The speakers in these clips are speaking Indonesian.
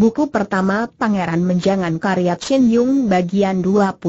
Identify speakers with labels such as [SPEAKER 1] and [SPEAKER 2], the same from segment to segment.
[SPEAKER 1] Buku pertama Pangeran Menjangan karya Chin Yung bagian 24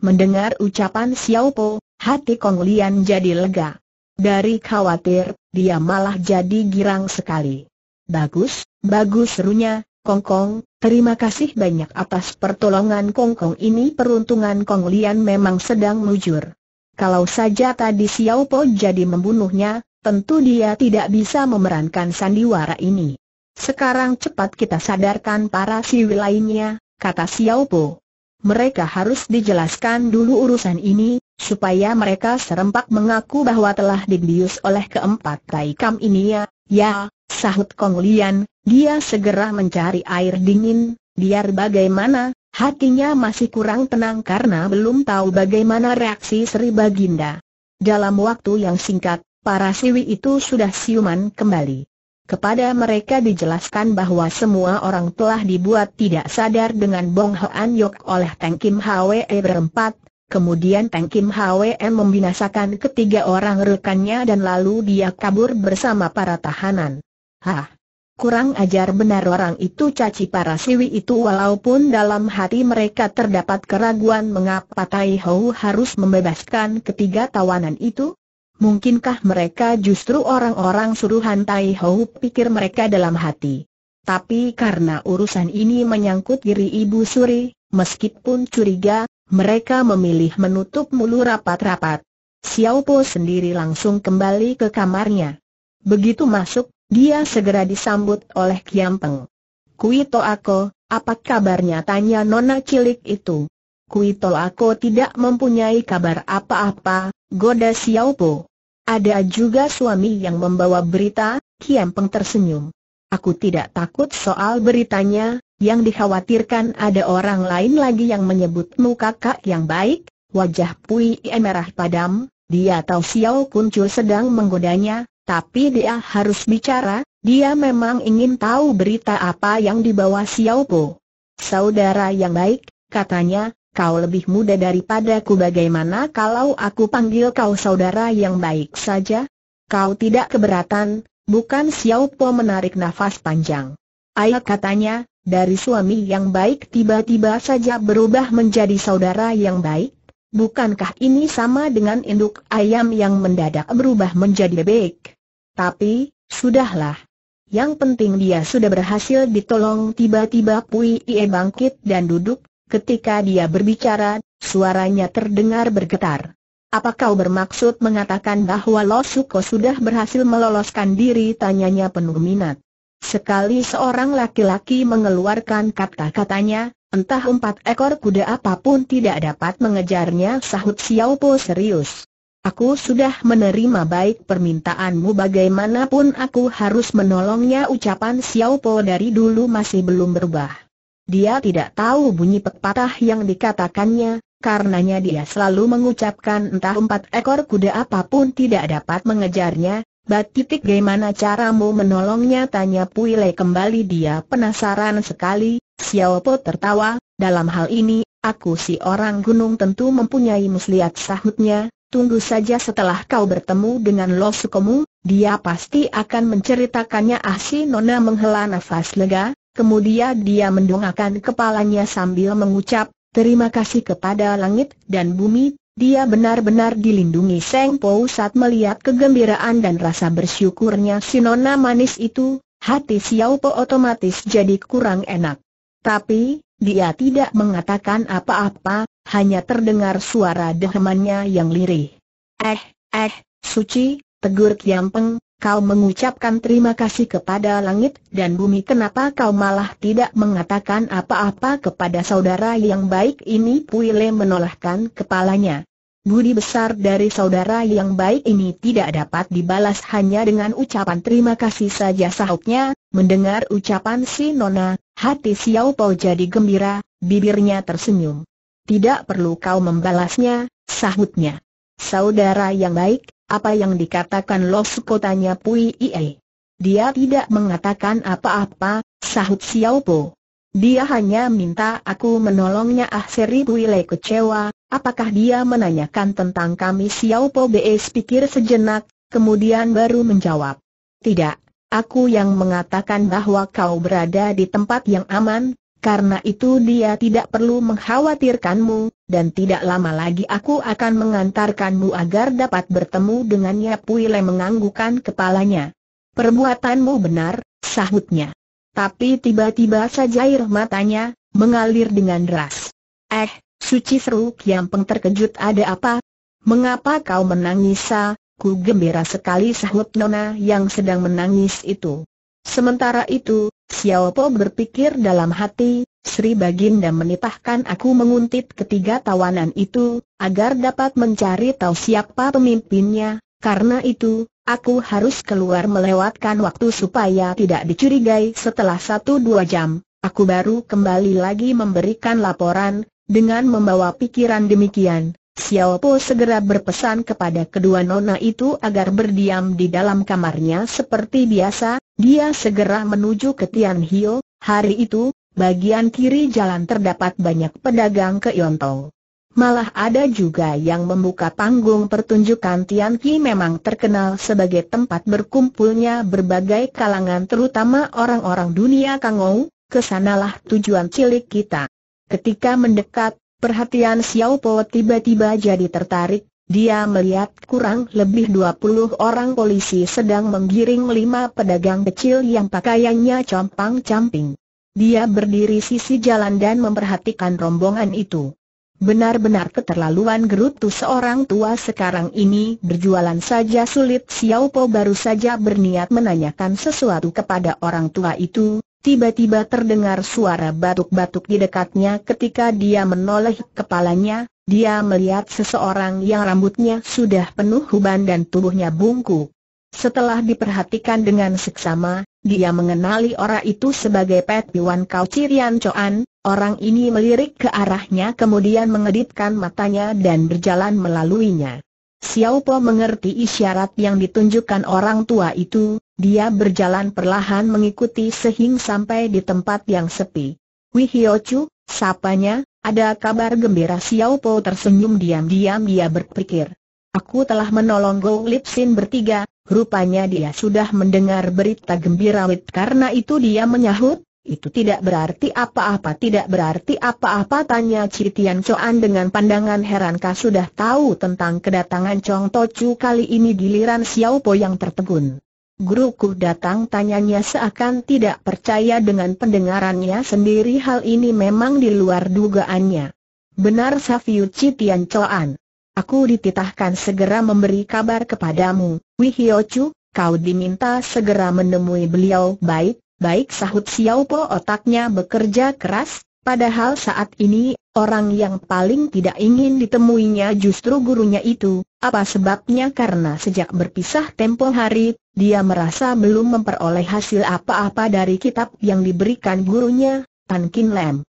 [SPEAKER 1] Mendengar ucapan Xiao Po, hati Kong Lian jadi lega. Dari khawatir, dia malah jadi girang sekali. Bagus, bagus serunya, Kong Kong, terima kasih banyak atas pertolongan Kong Kong ini peruntungan Kong Lian memang sedang mujur. Kalau saja tadi Xiao Po jadi membunuhnya, tentu dia tidak bisa memerankan sandiwara ini. Sekarang cepat kita sadarkan para siwi lainnya, kata Xiao Po. Mereka harus dijelaskan dulu urusan ini, supaya mereka serempak mengaku bahwa telah dibius oleh keempat taikam ini ya. Ya, sahut Kong Lian, dia segera mencari air dingin, biar bagaimana, hatinya masih kurang tenang karena belum tahu bagaimana reaksi Sri Baginda. Dalam waktu yang singkat, para siwi itu sudah siuman kembali. Kepada mereka dijelaskan bahwa semua orang telah dibuat tidak sadar dengan Bong Hoan Yok oleh Teng Kim Hwe berempat, kemudian Teng Kim Hwe membinasakan ketiga orang rekannya dan lalu dia kabur bersama para tahanan. Hah! Kurang ajar benar orang itu caci para siwi itu walaupun dalam hati mereka terdapat keraguan mengapa Tai Hou harus membebaskan ketiga tawanan itu? Mungkinkah mereka justru orang-orang suruhan Tai Hou pikir mereka dalam hati. Tapi karena urusan ini menyangkut diri Ibu Suri, meskipun curiga, mereka memilih menutup mulu rapat-rapat. Xiao Po sendiri langsung kembali ke kamarnya. Begitu masuk, dia segera disambut oleh Kiam Peng. Kuito aku, apa kabarnya tanya nona cilik itu. Kuito aku tidak mempunyai kabar apa-apa, goda Xiao Po. Ada juga suami yang membawa berita, Kiam Peng tersenyum. Aku tidak takut soal beritanya, yang dikhawatirkan ada orang lain lagi yang menyebutmu kakak yang baik, wajah Pui merah padam, dia tahu Xiao Kuncu sedang menggodanya, tapi dia harus bicara, dia memang ingin tahu berita apa yang dibawa Xiao Po. Saudara yang baik, katanya, kau lebih muda daripadaku bagaimana kalau aku panggil kau saudara yang baik saja? Kau tidak keberatan, bukan Xiao Po menarik nafas panjang. Ayat katanya, dari suami yang baik tiba-tiba saja berubah menjadi saudara yang baik? Bukankah ini sama dengan induk ayam yang mendadak berubah menjadi bebek? Tapi, sudahlah. Yang penting dia sudah berhasil ditolong tiba-tiba Pui Ie bangkit dan duduk, Ketika dia berbicara, suaranya terdengar bergetar. Apa kau bermaksud mengatakan bahwa Lo Suko sudah berhasil meloloskan diri? Tanyanya penuh minat. Sekali seorang laki-laki mengeluarkan kata-katanya, entah empat ekor kuda apa pun tidak dapat mengejarnya sahut Xiao Po serius. Aku sudah menerima baik permintaanmu bagaimanapun aku harus menolongnya ucapan Xiao Po dari dulu masih belum berubah. Dia tidak tahu bunyi pepatah yang dikatakannya, karenanya dia selalu mengucapkan entah empat ekor kuda apa pun tidak dapat mengejarnya, Bat titik bagaimana caramu menolongnya tanya Puile kembali dia penasaran sekali, Xiao Po tertawa, dalam hal ini, aku si orang gunung tentu mempunyai muslihat sahutnya, tunggu saja setelah kau bertemu dengan Lo Sukomu, dia pasti akan menceritakannya. Ah si Nona menghela nafas lega, Kemudian dia mendongakkan kepalanya sambil mengucap, terima kasih kepada langit dan bumi, dia benar-benar dilindungi Seng Po saat melihat kegembiraan dan rasa bersyukurnya si nona manis itu, hati Xiao Po otomatis jadi kurang enak. Tapi, dia tidak mengatakan apa-apa, hanya terdengar suara dehemannya yang lirih. Eh, eh, Suci, tegur Kiampeng, kau mengucapkan terima kasih kepada langit dan bumi kenapa kau malah tidak mengatakan apa-apa kepada saudara yang baik ini Puile menolehkan kepalanya. Budi besar dari saudara yang baik ini tidak dapat dibalas hanya dengan ucapan terima kasih saja sahutnya, mendengar ucapan si Nona, hati Xiao Po jadi gembira, bibirnya tersenyum. Tidak perlu kau membalasnya, sahutnya. Saudara yang baik, apa yang dikatakan Lo Suko tanya Pui Ie. Dia tidak mengatakan apa-apa, sahut Xiao Po. Dia hanya minta aku menolongnya ah Seri Le kecewa, apakah dia menanyakan tentang kami Xiao Po BS pikir sejenak, kemudian baru menjawab. Tidak. aku yang mengatakan bahwa kau berada di tempat yang aman, karena itu dia tidak perlu mengkhawatirkanmu, dan tidak lama lagi aku akan mengantarkanmu agar dapat bertemu dengannya Pui Le menganggukkan kepalanya. Perbuatanmu benar, sahutnya. Tapi tiba-tiba saja air matanya, mengalir dengan deras. Eh, Suci seru Kiampeng terkejut ada apa? Mengapa kau menangis sa? Ku gembira sekali sahut Nona yang sedang menangis itu. Sementara itu, Xiao Po berpikir dalam hati, Sri Baginda menitahkan aku menguntit ketiga tawanan itu, agar dapat mencari tahu siapa pemimpinnya, karena itu, aku harus keluar melewatkan waktu supaya tidak dicurigai setelah satu dua jam, aku baru kembali lagi memberikan laporan, dengan membawa pikiran demikian, Xiao Po segera berpesan kepada kedua nona itu agar berdiam di dalam kamarnya seperti biasa, dia segera menuju ke Tian Hio, hari itu, bagian kiri jalan terdapat banyak pedagang keyontong. Malah ada juga yang membuka panggung pertunjukan Tian Ki memang terkenal sebagai tempat berkumpulnya berbagai kalangan terutama orang-orang dunia Kangou, ke sanalah tujuan cilik kita. Ketika mendekat, Perhatian Xiao Po tiba-tiba jadi tertarik, dia melihat kurang lebih 20 orang polisi sedang menggiring lima pedagang kecil yang pakaiannya compang-camping. Dia berdiri sisi jalan dan memperhatikan rombongan itu. Benar-benar keterlaluan gerutu seorang tua sekarang ini berjualan saja sulit Xiao Po baru saja berniat menanyakan sesuatu kepada orang tua itu, Tiba-tiba terdengar suara batuk-batuk di dekatnya ketika dia menoleh kepalanya, dia melihat seseorang yang rambutnya sudah penuh uban dan tubuhnya bungkuk. Setelah diperhatikan dengan seksama, dia mengenali orang itu sebagai Pet Piwan Kau Cirian Choan, orang ini melirik ke arahnya kemudian mengedipkan matanya dan berjalan melaluinya. Xiao Po mengerti isyarat yang ditunjukkan orang tua itu, dia berjalan perlahan mengikuti sehingga sampai di tempat yang sepi. Wih Chu, sapanya, ada kabar gembira Xiao Po tersenyum diam-diam dia berpikir. Aku telah menolong Go Lip Sin bertiga, rupanya dia sudah mendengar berita gembira wit karena itu dia menyahut, itu tidak berarti apa-apa tidak berarti apa-apa tanya Citian Choan dengan pandangan heran kah sudah tahu tentang kedatangan Chong Tochu kali ini giliran Xiao Po yang tertegun. Guruku datang tanyanya seakan tidak percaya dengan pendengarannya sendiri. Hal ini memang di luar dugaannya. Benar Safiu Citian Choan. Aku dititahkan segera memberi kabar kepadamu, Wihiochu, kau diminta segera menemui beliau. Baik, Baik sahut Xiao Po. Otaknya bekerja keras, padahal saat ini, orang yang paling tidak ingin ditemuinya justru gurunya itu, apa sebabnya? Karena sejak berpisah tempo hari, dia merasa belum memperoleh hasil apa-apa dari kitab yang diberikan gurunya, Tan Kin Lam.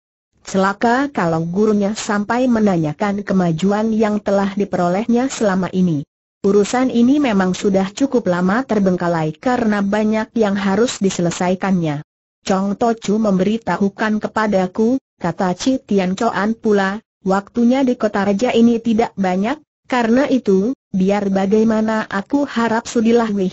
[SPEAKER 1] Celaka kalau gurunya sampai menanyakan kemajuan yang telah diperolehnya selama ini. Urusan ini memang sudah cukup lama terbengkalai karena banyak yang harus diselesaikannya. Chong Tochu memberitahukan kepadaku, kata Chi Tian Choan pula, waktunya di kota raja ini tidak banyak, karena itu, biar bagaimana aku harap sudilah Wei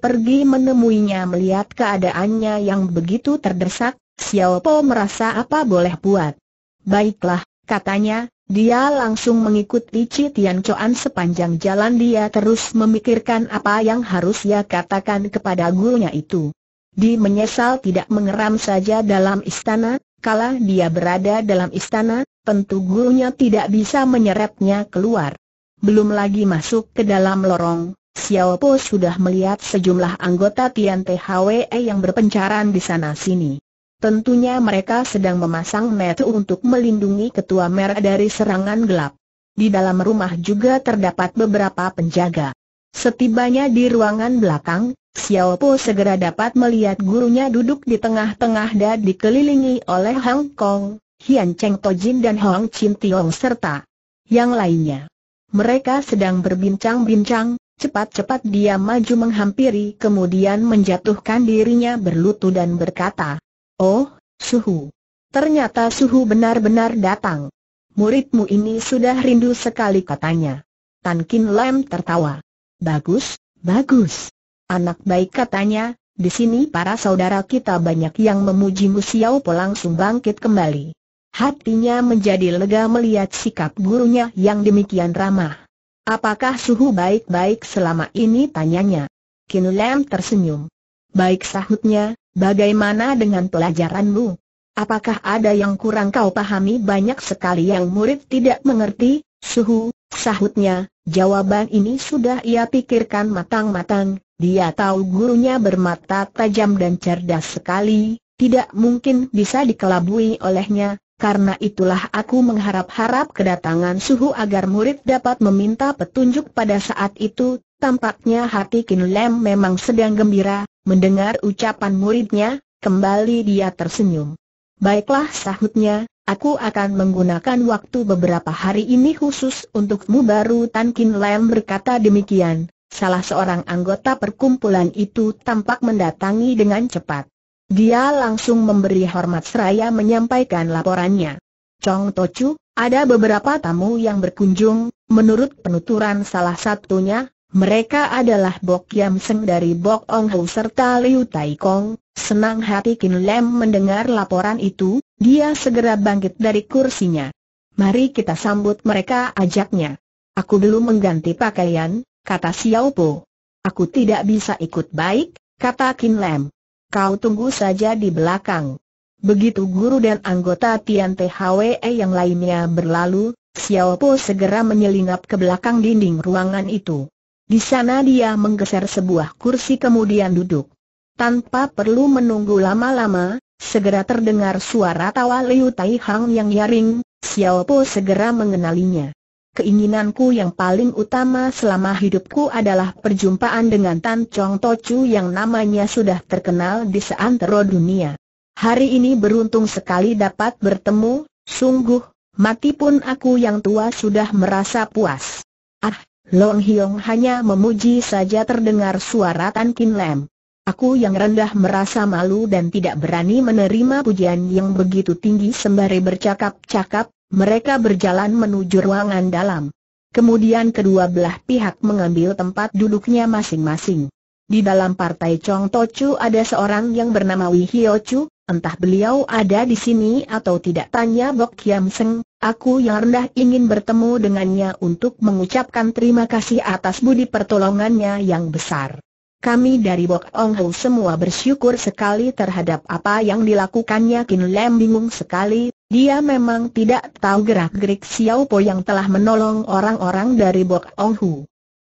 [SPEAKER 1] pergi menemuinya melihat keadaannya yang begitu terdesak, Xiao Po merasa apa boleh buat. Baiklah, katanya, dia langsung mengikuti Tian Choan sepanjang jalan dia terus memikirkan apa yang harus ia katakan kepada gurunya itu. Di menyesal tidak mengeram saja dalam istana, kala dia berada dalam istana, tentu gurunya tidak bisa menyeretnya keluar. Belum lagi masuk ke dalam lorong, Xiao Po sudah melihat sejumlah anggota Tian THWE yang berpencaran di sana-sini. Tentunya mereka sedang memasang metu untuk melindungi ketua merah dari serangan gelap. Di dalam rumah juga terdapat beberapa penjaga. Setibanya di ruangan belakang, Xiao Po segera dapat melihat gurunya duduk di tengah-tengah dan dikelilingi oleh Hang Kong, Hian Cheng Tojin dan Hong Chin Tiong serta yang lainnya. Mereka sedang berbincang-bincang, cepat-cepat dia maju menghampiri kemudian menjatuhkan dirinya berlutut dan berkata, Oh, Suhu. Ternyata Suhu benar-benar datang. Muridmu ini sudah rindu sekali katanya. Tan Kin Lam tertawa. Bagus, bagus. Anak baik katanya, di sini para saudara kita banyak yang memujimu Xiao Po langsung bangkit kembali. Hatinya menjadi lega melihat sikap gurunya yang demikian ramah. Apakah suhu baik-baik selama ini tanyanya? Kin tersenyum. Baik sahutnya, bagaimana dengan pelajaranmu? Apakah ada yang kurang kau pahami banyak sekali yang murid tidak mengerti, suhu, sahutnya, jawaban ini sudah ia pikirkan matang-matang, dia tahu gurunya bermata tajam dan cerdas sekali, tidak mungkin bisa dikelabui olehnya, karena itulah aku mengharap-harap kedatangan suhu agar murid dapat meminta petunjuk pada saat itu, tampaknya hati Kin Lem memang sedang gembira, mendengar ucapan muridnya, kembali dia tersenyum. Baiklah sahutnya, aku akan menggunakan waktu beberapa hari ini khusus untukmu baru Tan Kin Lem berkata demikian, Salah seorang anggota perkumpulan itu tampak mendatangi dengan cepat. Dia langsung memberi hormat seraya menyampaikan laporannya. Chong Tochu, ada beberapa tamu yang berkunjung, menurut penuturan salah satunya, mereka adalah Bok Yam Seng dari Bok Ong Hu serta Liu Tai Kong. Senang hati Kin Lem mendengar laporan itu, dia segera bangkit dari kursinya. Mari kita sambut mereka ajaknya. Aku belum mengganti pakaian, kata Xiao Po. Aku tidak bisa ikut baik, kata Kin Lam. Kau tunggu saja di belakang. Begitu guru dan anggota Tian THWE yang lainnya berlalu, Xiao Po segera menyelinap ke belakang dinding ruangan itu. Di sana dia menggeser sebuah kursi kemudian duduk. Tanpa perlu menunggu lama-lama, segera terdengar suara tawa Liu Tai Hang yang nyaring, Xiao Po segera mengenalinya. Keinginanku yang paling utama selama hidupku adalah perjumpaan dengan Tan Chong Tochu yang namanya sudah terkenal di seantero dunia. Hari ini beruntung sekali dapat bertemu, sungguh, mati pun aku yang tua sudah merasa puas. Ah, Long Hiong hanya memuji saja terdengar suara Tan Kin Lam. Aku yang rendah merasa malu dan tidak berani menerima pujian yang begitu tinggi sembari bercakap-cakap, mereka berjalan menuju ruangan dalam. Kemudian kedua belah pihak mengambil tempat duduknya masing-masing. Di dalam partai Chong Tochu ada seorang yang bernama Wee Hio Chu, entah beliau ada di sini atau tidak tanya Bok Kiam Seng, aku yang rendah ingin bertemu dengannya untuk mengucapkan terima kasih atas budi pertolongannya yang besar. Kami dari Bok Ong Ho semua bersyukur sekali terhadap apa yang dilakukannya Kin Lem bingung sekali, dia memang tidak tahu gerak-gerik Xiao Po yang telah menolong orang-orang dari Bok Ong Hu.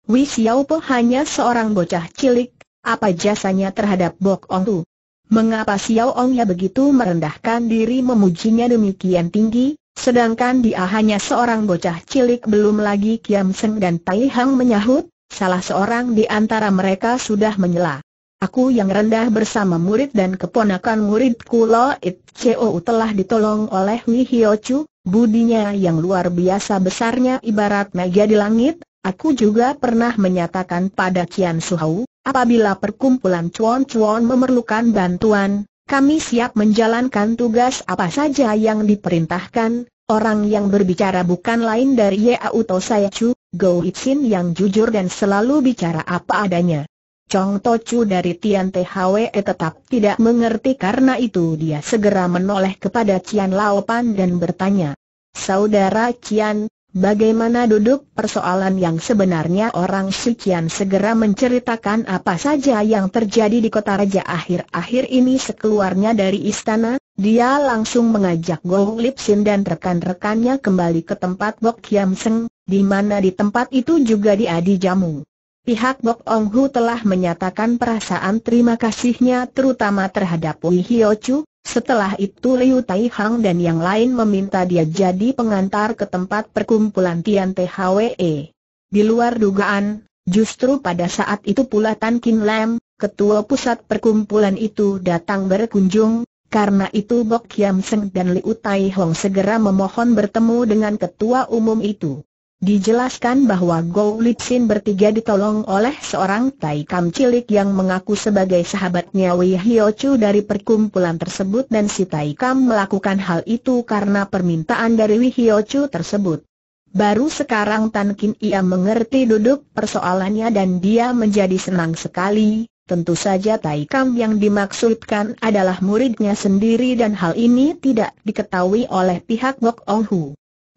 [SPEAKER 1] Wei Xiao Po hanya seorang bocah cilik, apa jasanya terhadap Bok Ong Hu? Mengapa Xiao Ong ya begitu merendahkan diri memujinya demikian tinggi, sedangkan dia hanya seorang bocah cilik belum lagi Kiam Seng dan Tai Hang menyahut, salah seorang di antara mereka sudah menyela. Aku yang rendah bersama murid dan keponakan muridku Lo It Chou telah ditolong oleh Wi Hio Chu, budinya yang luar biasa besarnya ibarat mega di langit, aku juga pernah menyatakan pada Kian Suhau, apabila perkumpulan Chuan-Chuan memerlukan bantuan, kami siap menjalankan tugas apa saja yang diperintahkan, orang yang berbicara bukan lain dari Yau Tosai Chu, Go Hitsin yang jujur dan selalu bicara apa adanya. Chong Tochu dari Tian THWE tetap tidak mengerti karena itu dia segera menoleh kepada Cian Laopan dan bertanya. Saudara Cian, bagaimana duduk persoalan yang sebenarnya orang si Cian segera menceritakan apa saja yang terjadi di kota raja akhir-akhir ini sekeluarnya dari istana, dia langsung mengajak Go Lip Sin dan rekan-rekannya kembali ke tempat Bok Kiam Seng, di mana di tempat itu juga diadi jamu. Pihak Bok Ong Hu telah menyatakan perasaan terima kasihnya terutama terhadap Wei Hio Chu, setelah itu Liu Tai Hang dan yang lain meminta dia jadi pengantar ke tempat perkumpulan Tian THWE. Di luar dugaan, justru pada saat itu pula Tan Kin Lam, ketua pusat perkumpulan itu datang berkunjung, karena itu Bok Kiam Seng dan Liu Tai Hong segera memohon bertemu dengan ketua umum itu. Dijelaskan bahwa Go Sin bertiga ditolong oleh seorang Tai Kam cilik yang mengaku sebagai sahabatnya Wei Hio Chu dari perkumpulan tersebut dan si Tai Kam melakukan hal itu karena permintaan dari Wei Hio Chu tersebut. Baru sekarang Tan Kin ia mengerti duduk persoalannya dan dia menjadi senang sekali, tentu saja Tai Kam yang dimaksudkan adalah muridnya sendiri dan hal ini tidak diketahui oleh pihak Bok Ong Hu.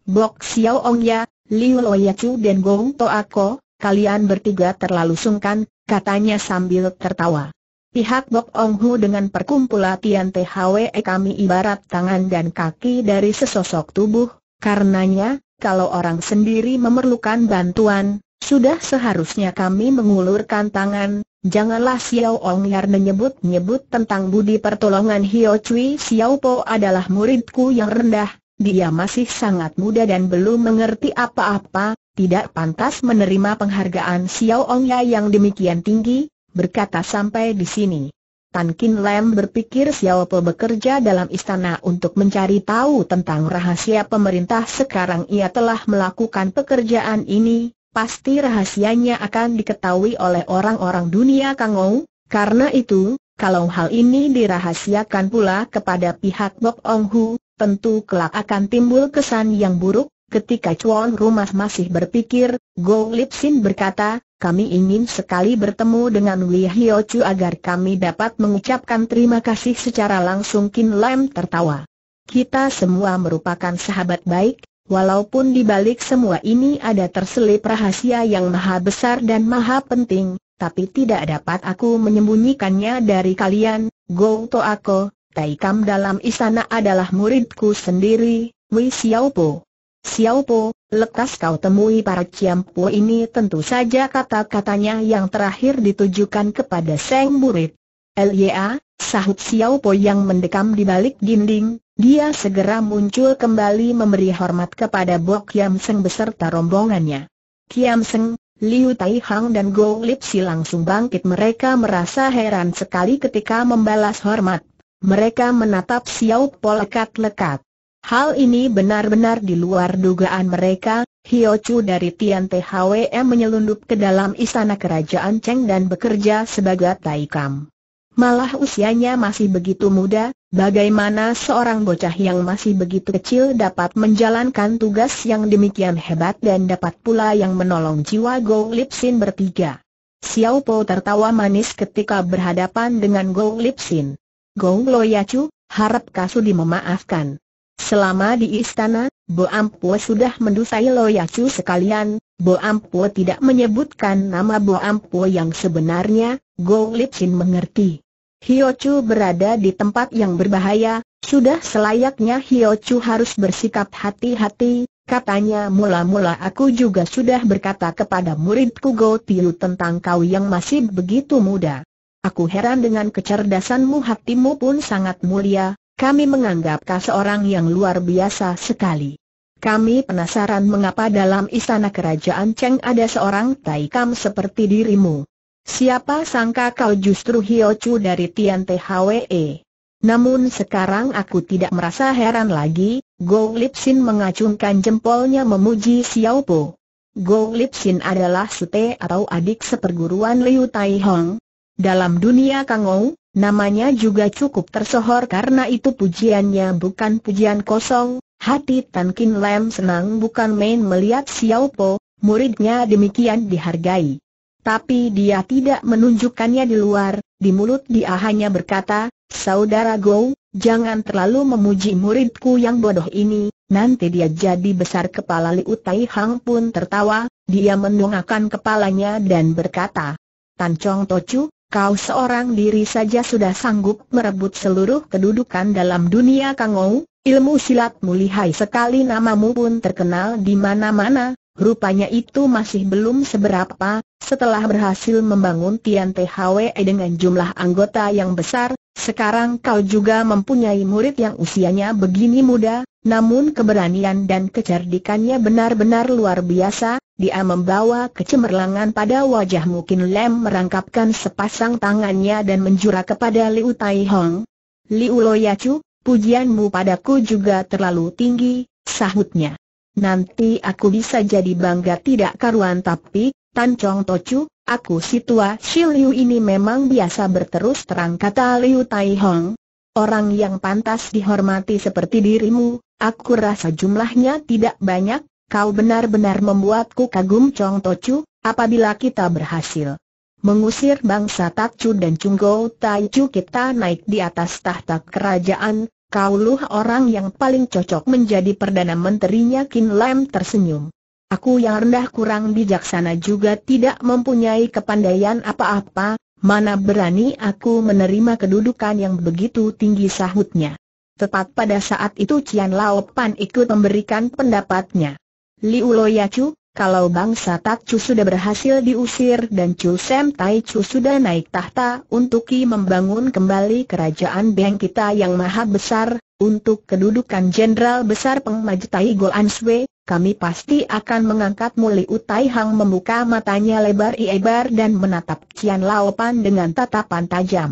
[SPEAKER 1] Bok Xiao Ong Ya, Liu Loyacu dan Gong Toako, kalian bertiga terlalu sungkan, katanya sambil tertawa. Pihak Bok Ong Hu dengan perkumpulan THWE kami ibarat tangan dan kaki dari sesosok tubuh, karenanya, kalau orang sendiri memerlukan bantuan, sudah seharusnya kami mengulurkan tangan, Janganlah Xiao Ong Yar menyebut-nyebut tentang budi pertolongan Hio Cui Xiao Po adalah muridku yang rendah, dia masih sangat muda dan belum mengerti apa-apa, tidak pantas menerima penghargaan Xiao Ong Ya yang demikian tinggi, berkata sampai di sini. Tan Kin Lam berpikir Xiao Po bekerja dalam istana untuk mencari tahu tentang rahasia pemerintah sekarang ia telah melakukan pekerjaan ini, pasti rahasianya akan diketahui oleh orang-orang dunia Kangou, karena itu, kalau hal ini dirahasiakan pula kepada pihak Bok Ong Hu, tentu kelak akan timbul kesan yang buruk, ketika Chuan Rumah masih berpikir, Go Lip Sin berkata, kami ingin sekali bertemu dengan Wei Hio Chu agar kami dapat mengucapkan terima kasih secara langsung. Kin Lam tertawa. Kita semua merupakan sahabat baik, Walaupun di balik semua ini ada terselip rahasia yang maha besar dan maha penting, tapi tidak dapat aku menyembunyikannya dari kalian, Go To Ako, Tai Kam dalam istana adalah muridku sendiri, Wei Xiaopo. Xiaopo, lekas kau temui para ciampu ini tentu saja kata-katanya yang terakhir ditujukan kepada Seng murid. Lya, sahut Xiaopo yang mendekam di balik dinding, dia segera muncul kembali memberi hormat kepada Bok Kiam Seng beserta rombongannya. Kiam Seng, Liu Tai Hang dan Go Lip Si langsung bangkit mereka merasa heran sekali ketika membalas hormat. Mereka menatap Xiao Po lekat-lekat. Hal ini benar-benar di luar dugaan mereka, Hio Chu dari Tian THWM menyelundup ke dalam istana kerajaan Cheng dan bekerja sebagai Tai Kam. Malah usianya masih begitu muda, bagaimana seorang bocah yang masih begitu kecil dapat menjalankan tugas yang demikian hebat dan dapat pula yang menolong jiwa Go Lip Sin bertiga. Xiao Po tertawa manis ketika berhadapan dengan Go Lip Sin. Gong Lo Yacu, harap Kasudi memaafkan. Selama di istana, Bo Ampu sudah mendusai Lo Yacu sekalian, Bo Ampu tidak menyebutkan nama Bo Ampu yang sebenarnya, Go Lip Sin mengerti. Hiochu berada di tempat yang berbahaya, sudah selayaknya Hiochu harus bersikap hati-hati, katanya mula-mula aku juga sudah berkata kepada muridku Go Tiu tentang kau yang masih begitu muda. Aku heran dengan kecerdasanmu hatimu pun sangat mulia, kami menganggap kau seorang yang luar biasa sekali. Kami penasaran mengapa dalam istana kerajaan Cheng ada seorang taikam seperti dirimu. Siapa sangka kau justru Hiochu dari Tian THWE. Namun sekarang aku tidak merasa heran lagi, Go Lip Sin mengacungkan jempolnya memuji Xiao Po. Go Lip Sin adalah sute atau adik seperguruan Liu Tai Hong. Dalam dunia Kangou, namanya juga cukup tersohor karena itu pujiannya bukan pujian kosong, hati Tan Kin Lam senang bukan main melihat Xiao Po, muridnya demikian dihargai. Tapi dia tidak menunjukkannya di luar, di mulut dia hanya berkata, Saudara Go, jangan terlalu memuji muridku yang bodoh ini, nanti dia jadi besar kepala Liu Tai Hang pun tertawa, dia mendongakkan kepalanya dan berkata, Tan Chong Tocu, kau seorang diri saja sudah sanggup merebut seluruh kedudukan dalam dunia Kangou, ilmu silatmu lihai sekali namamu pun terkenal di mana-mana, Rupanya itu masih belum seberapa, setelah berhasil membangun Tian THWE dengan jumlah anggota yang besar, sekarang kau juga mempunyai murid yang usianya begini muda, namun keberanian dan kecerdikannya benar-benar luar biasa, dia membawa kecemerlangan pada wajah mungkin Lem merangkapkan sepasang tangannya dan menjura kepada Liu Tai Hong. Liu Loyacu, pujianmu padaku juga terlalu tinggi, sahutnya. Nanti aku bisa jadi bangga tidak karuan tapi, Tan Chong Tocu, aku si tua Si Liu ini memang biasa berterus terang kata Liu Tai Hong. Orang yang pantas dihormati seperti dirimu, aku rasa jumlahnya tidak banyak, kau benar-benar membuatku kagum Chong Tocu, apabila kita berhasil. Mengusir bangsa Takcu dan Chunggo Taichu kita naik di atas tahta kerajaan, kauluh orang yang paling cocok menjadi Perdana Menterinya Kin Lam tersenyum. Aku yang rendah kurang bijaksana juga tidak mempunyai kepandaian apa-apa, mana berani aku menerima kedudukan yang begitu tinggi sahutnya. Tepat pada saat itu Cian Lao Pan ikut memberikan pendapatnya. Liu Loyacu, kalau bangsa Takcu sudah berhasil diusir dan Chu Sem Tai Chu sudah naik tahta untuk membangun kembali kerajaan Beng kita yang maha besar, untuk kedudukan Jenderal Besar Peng Majetai Go Answe, kami pasti akan mengangkat Muli Utai Hang membuka matanya lebar-lebar dan menatap Cian Laopan dengan tatapan tajam.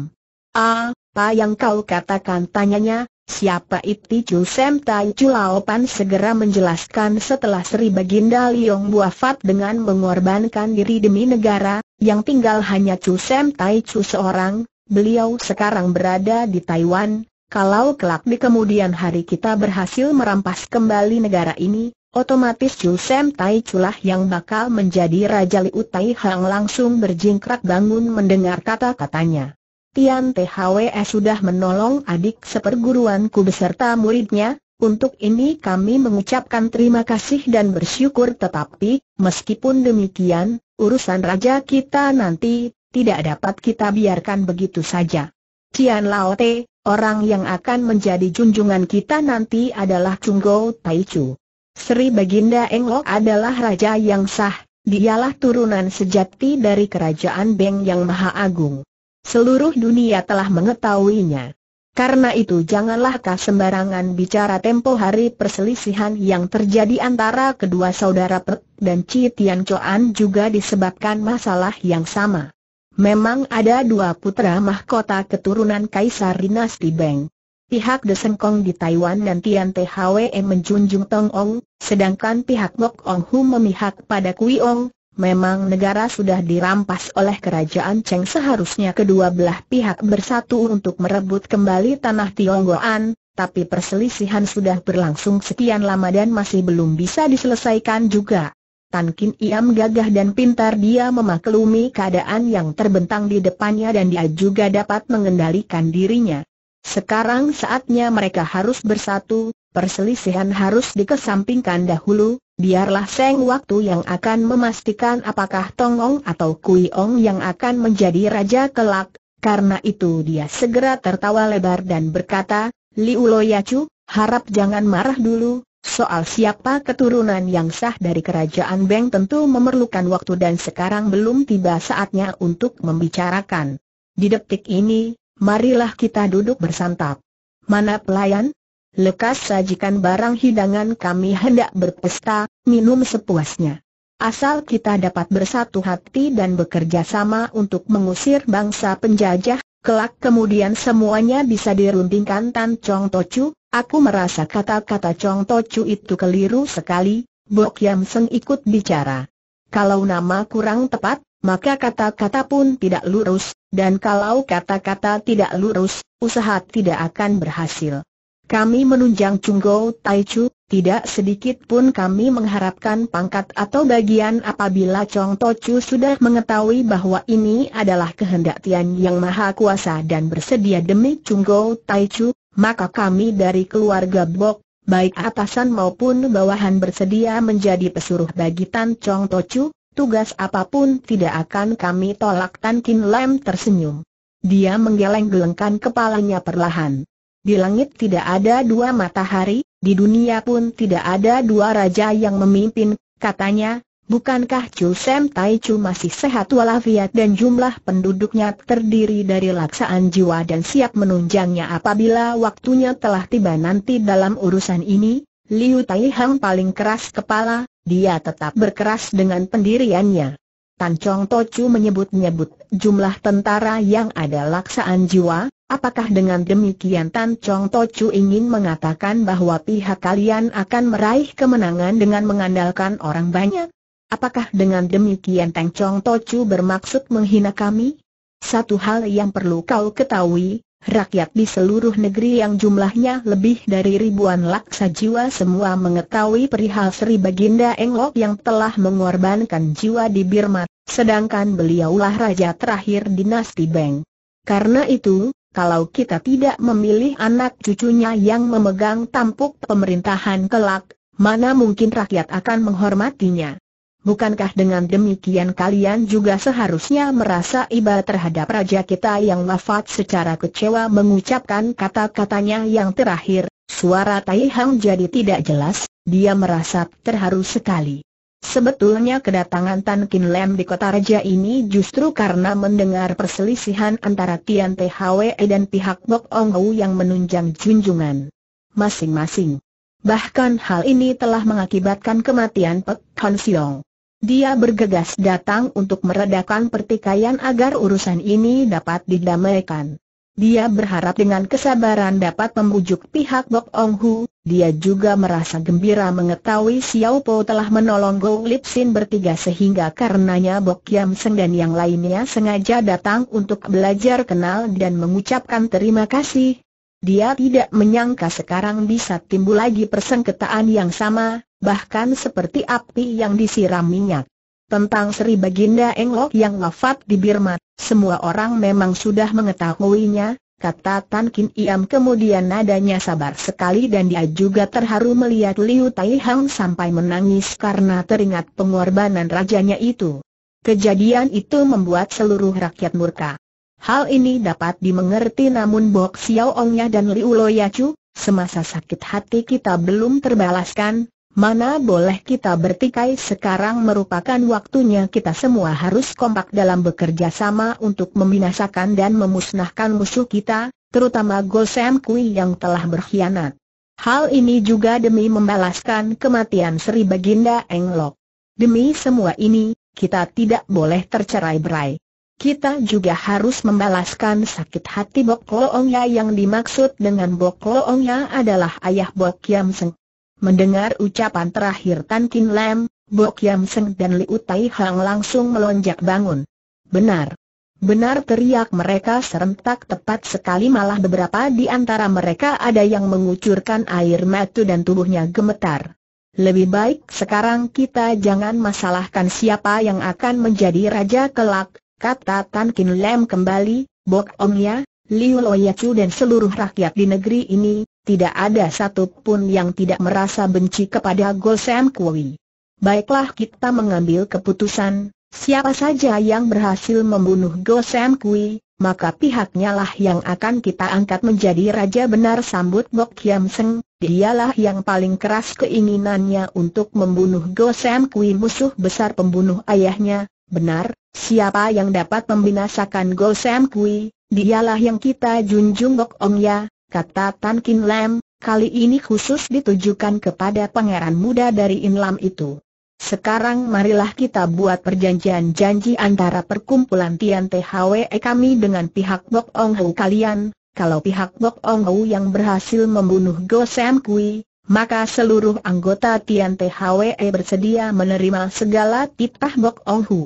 [SPEAKER 1] Apa yang kau katakan tanyanya, Siapa itu Chu Sem Tai Chu Laopan segera menjelaskan setelah Sri Baginda Liong wafat dengan mengorbankan diri demi negara, yang tinggal hanya Chu Sem Tai Chu seorang, beliau sekarang berada di Taiwan, kalau kelak di kemudian hari kita berhasil merampas kembali negara ini, otomatis Chu Sem Tai Chu lah yang bakal menjadi Raja Liu Tai Hang langsung berjingkrak bangun mendengar kata-katanya. Tian THWE sudah menolong adik seperguruanku beserta muridnya, untuk ini kami mengucapkan terima kasih dan bersyukur tetapi, meskipun demikian, urusan raja kita nanti, tidak dapat kita biarkan begitu saja. Cian Lao Te, orang yang akan menjadi junjungan kita nanti adalah Chunggo Taichu. Sri Baginda Englok adalah raja yang sah, dialah turunan sejati dari kerajaan Beng yang Maha Agung. Seluruh dunia telah mengetahuinya. Karena itu janganlah kau sembarangan bicara tempo hari perselisihan yang terjadi antara kedua saudara Pek dan Chi Tian Choan juga disebabkan masalah yang sama. Memang ada dua putra mahkota keturunan Kaisar Dinasti Beng. Pihak Desengkong di Taiwan dan Tian Thwe menjunjung Tong Ong, sedangkan pihak Mok Ong Hu memihak pada Kui Ong, Memang negara sudah dirampas oleh kerajaan Cheng seharusnya kedua belah pihak bersatu untuk merebut kembali tanah Tionggoan, tapi perselisihan sudah berlangsung sekian lama dan masih belum bisa diselesaikan juga. Tan Kin Iam gagah dan pintar dia memaklumi keadaan yang terbentang di depannya dan dia juga dapat mengendalikan dirinya. Sekarang saatnya mereka harus bersatu, perselisihan harus dikesampingkan dahulu, biarlah Seng waktu yang akan memastikan apakah Tongong atau Kui Ong yang akan menjadi raja kelak, karena itu dia segera tertawa lebar dan berkata, Liu Loyacu, harap jangan marah dulu, soal siapa keturunan yang sah dari kerajaan Beng tentu memerlukan waktu dan sekarang belum tiba saatnya untuk membicarakan. Di detik ini, marilah kita duduk bersantap. Mana pelayan? Lekas sajikan barang hidangan kami hendak berpesta, minum sepuasnya. Asal kita dapat bersatu hati dan bekerja sama untuk mengusir bangsa penjajah, kelak kemudian semuanya bisa dirundingkan Tan Chong Tochu, aku merasa kata-kata Chong Tochu itu keliru sekali, Bok Yam Seng ikut bicara. Kalau nama kurang tepat, maka kata-kata pun tidak lurus, dan kalau kata-kata tidak lurus, usaha tidak akan berhasil. Kami menunjang Chunggo Taichu, tidak sedikit pun kami mengharapkan pangkat atau bagian apabila Chong Tochu sudah mengetahui bahwa ini adalah kehendak Tian yang maha kuasa dan bersedia demi Chunggo Taichu, maka kami dari keluarga Bok, baik atasan maupun bawahan bersedia menjadi pesuruh bagi Tan Chong Tochu, tugas apa pun tidak akan kami tolak Tan Kin Lam tersenyum. Dia menggeleng-gelengkan kepalanya perlahan. Di langit tidak ada dua matahari, di dunia pun tidak ada dua raja yang memimpin, katanya, bukankah Chu Sem Tai Chu masih sehat walafiat dan jumlah penduduknya terdiri dari laksaan jiwa dan siap menunjangnya apabila waktunya telah tiba nanti dalam urusan ini, Liu Tai Hang paling keras kepala, dia tetap berkeras dengan pendiriannya. Tan Chong Tochu menyebut-nyebut jumlah tentara yang ada laksaan jiwa, Apakah dengan demikian Tan Chong Tochu ingin mengatakan bahwa pihak kalian akan meraih kemenangan dengan mengandalkan orang banyak? Apakah dengan demikian Tang Chong Tochu bermaksud menghina kami? Satu hal yang perlu kau ketahui, rakyat di seluruh negeri yang jumlahnya lebih dari ribuan laksa jiwa semua mengetahui perihal Sri Baginda Englok yang telah mengorbankan jiwa di Birma, sedangkan beliaulah raja terakhir dinasti Beng. Karena itu, kalau kita tidak memilih anak cucunya yang memegang tampuk pemerintahan kelak, mana mungkin rakyat akan menghormatinya. Bukankah dengan demikian kalian juga seharusnya merasa iba terhadap raja kita yang wafat secara kecewa mengucapkan kata-katanya yang terakhir, suara Tai Hang jadi tidak jelas, dia merasa terharu sekali. Sebetulnya kedatangan Tan Kin Lem di kota raja ini justru karena mendengar perselisihan antara Tian Thwe dan pihak Bok Ong Hu yang menunjang junjungan masing-masing. Bahkan hal ini telah mengakibatkan kematian Pek Han Siong. Dia bergegas datang untuk meredakan pertikaian agar urusan ini dapat didamaikan. Dia berharap dengan kesabaran dapat membujuk pihak Bok Ong Hu, dia juga merasa gembira mengetahui Xiao Po telah menolong Go Lip Sin bertiga sehingga karenanya Bok Kiam Seng dan yang lainnya sengaja datang untuk belajar kenal dan mengucapkan terima kasih. Dia tidak menyangka sekarang bisa timbul lagi persengketaan yang sama, bahkan seperti api yang disiram minyak. Tentang Sri Baginda Englok yang wafat di Birma, semua orang memang sudah mengetahuinya, kata Tan Kin Iam kemudian nadanya sabar sekali dan dia juga terharu melihat Liu Tai Hang sampai menangis karena teringat pengorbanan rajanya itu. Kejadian itu membuat seluruh rakyat murka. Hal ini dapat dimengerti namun Bok Xiao Ongnya dan Liu Loyacu, semasa sakit hati kita belum terbalaskan, Mana boleh kita bertikai sekarang merupakan waktunya kita semua harus kompak dalam bekerja sama untuk membinasakan dan memusnahkan musuh kita, terutama Gosem Kui yang telah berkhianat. Hal ini juga demi membalaskan kematian Sri Baginda Englok. Demi semua ini, kita tidak boleh tercerai berai. Kita juga harus membalaskan sakit hati Bok Loongya yang dimaksud dengan Bok Loongya adalah ayah Bok Kiam Seng. Mendengar ucapan terakhir Tan Kin Lam, Bok Yam Seng dan Liu Tai Hang langsung melonjak bangun. Benar. Benar teriak mereka serentak tepat sekali malah beberapa di antara mereka ada yang mengucurkan air mata dan tubuhnya gemetar. Lebih baik sekarang kita jangan masalahkan siapa yang akan menjadi raja kelak, kata Tan Kin Lam kembali, Bok Ong Ya, Liu Loyacu dan seluruh rakyat di negeri ini, tidak ada satupun yang tidak merasa benci kepada Go Sam Kui. Baiklah kita mengambil keputusan, siapa saja yang berhasil membunuh Go Sam Kui, maka pihaknya lah yang akan kita angkat menjadi raja benar sambut Bok Kiam Seng, dialah yang paling keras keinginannya untuk membunuh Go Sam Kui musuh besar pembunuh ayahnya, benar, siapa yang dapat membinasakan Go Sam Kui, dialah yang kita junjung Bok Ong Ya, kata Tan Kin Lam, kali ini khusus ditujukan kepada pangeran muda dari Inlam itu. Sekarang marilah kita buat perjanjian janji antara perkumpulan Tian THWE kami dengan pihak Bok Ong Hu kalian, kalau pihak Bok Ong Hu yang berhasil membunuh Go Sam Kui, maka seluruh anggota Tian THWE bersedia menerima segala titah Bok Ong Hu.